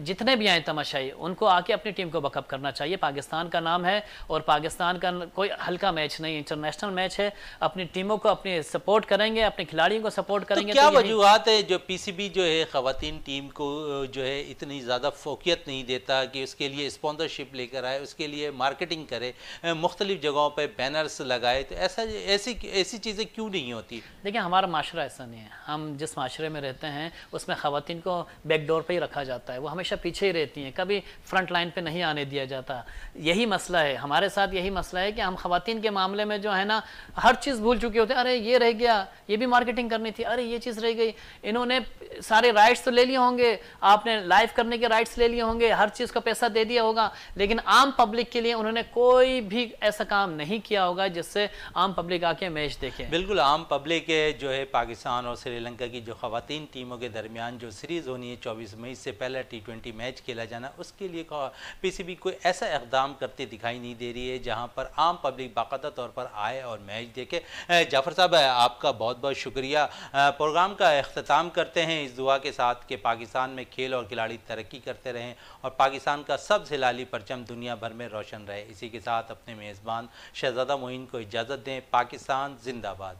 जितने भी आए तमाशाई उनको आके अपनी टीम को बकअप करना चाहिए। पाकिस्तान का नाम है और पाकिस्तान का कोई हल्का मैच नहीं इंटरनेशनल मैच है। अपनी टीमों को अपनी सपोर्ट करेंगे अपने खिलाड़ियों को सपोर्ट तो करेंगे तो क्या तो वजूहत है जो पीसीबी जो है ख़वान टीम को जो है इतनी ज़्यादा फोकियत नहीं देता कि उसके लिए स्पॉन्सरशिप लेकर आए उसके लिए मार्केटिंग करे मुख्तलिफ़ जगहों पर बैनर्स लगाए? तो ऐसा ऐसी ऐसी चीज़ें क्यों नहीं होती? देखिए, हमारा माशरा ऐसा नहीं है। हम जिस माशरे में रहते हैं, उसमें ख़वान को बैकडोर पर ही रखा जाता है। वो हमेशा पीछे ही रहती हैं। कभी फ्रंट लाइन पर नहीं आने दिया जाता। यही मसला है। हमारे साथ यही मसला है कि हम ख़वान के मामले में जो है ना, हर चीज़ भूल चुके होते हैं। अरे, ये रह गया। ये भी मार्केटिंग करनी थी। अरे, ये चीज़ रह गई। इन्होंने सारे राइट्स तो ले लिए होंगे। आपने लाइव करने के राइट्स ले लिए होंगे। हर चीज़ का पैसा दे दिया होगा। लेकिन आम पब्लिक के लिए उन्होंने कोई भी ऐसा काम नहीं किया होगा जिससे आम पब्लिक आके मैच देखे। बिल्कुल, आम पब्लिक जो है पाकिस्तान और श्रीलंका की जो खातन टीमों के दरमियान जो सीरीज़ होनी है चौबीस मई से पहला टी ट्वेंटी मैच खेला जाना, उसके लिए पी सी बी कोई ऐसा इकदाम करते दिखाई नहीं दे रही है, जहाँ पर आम पब्लिक बाकायदा तौर पर आए और मैच देखे। जाफ़र साहब आपका बहुत बहुत शुक्रिया प्रोग्राम का अख्ताम करते हैं, इस दुआ के साथ कि पाकिस्तान में खेल और खिलाड़ी तरक्की करते रहें और पाकिस्तान का सबसे लाली परचम दुनिया भर में रोशन रहे। इसी के साथ अपने मेज़बान शहजादा मोइन को इजाज़त दें। पाकिस्तान हिंदुस्तान जिंदाबाद।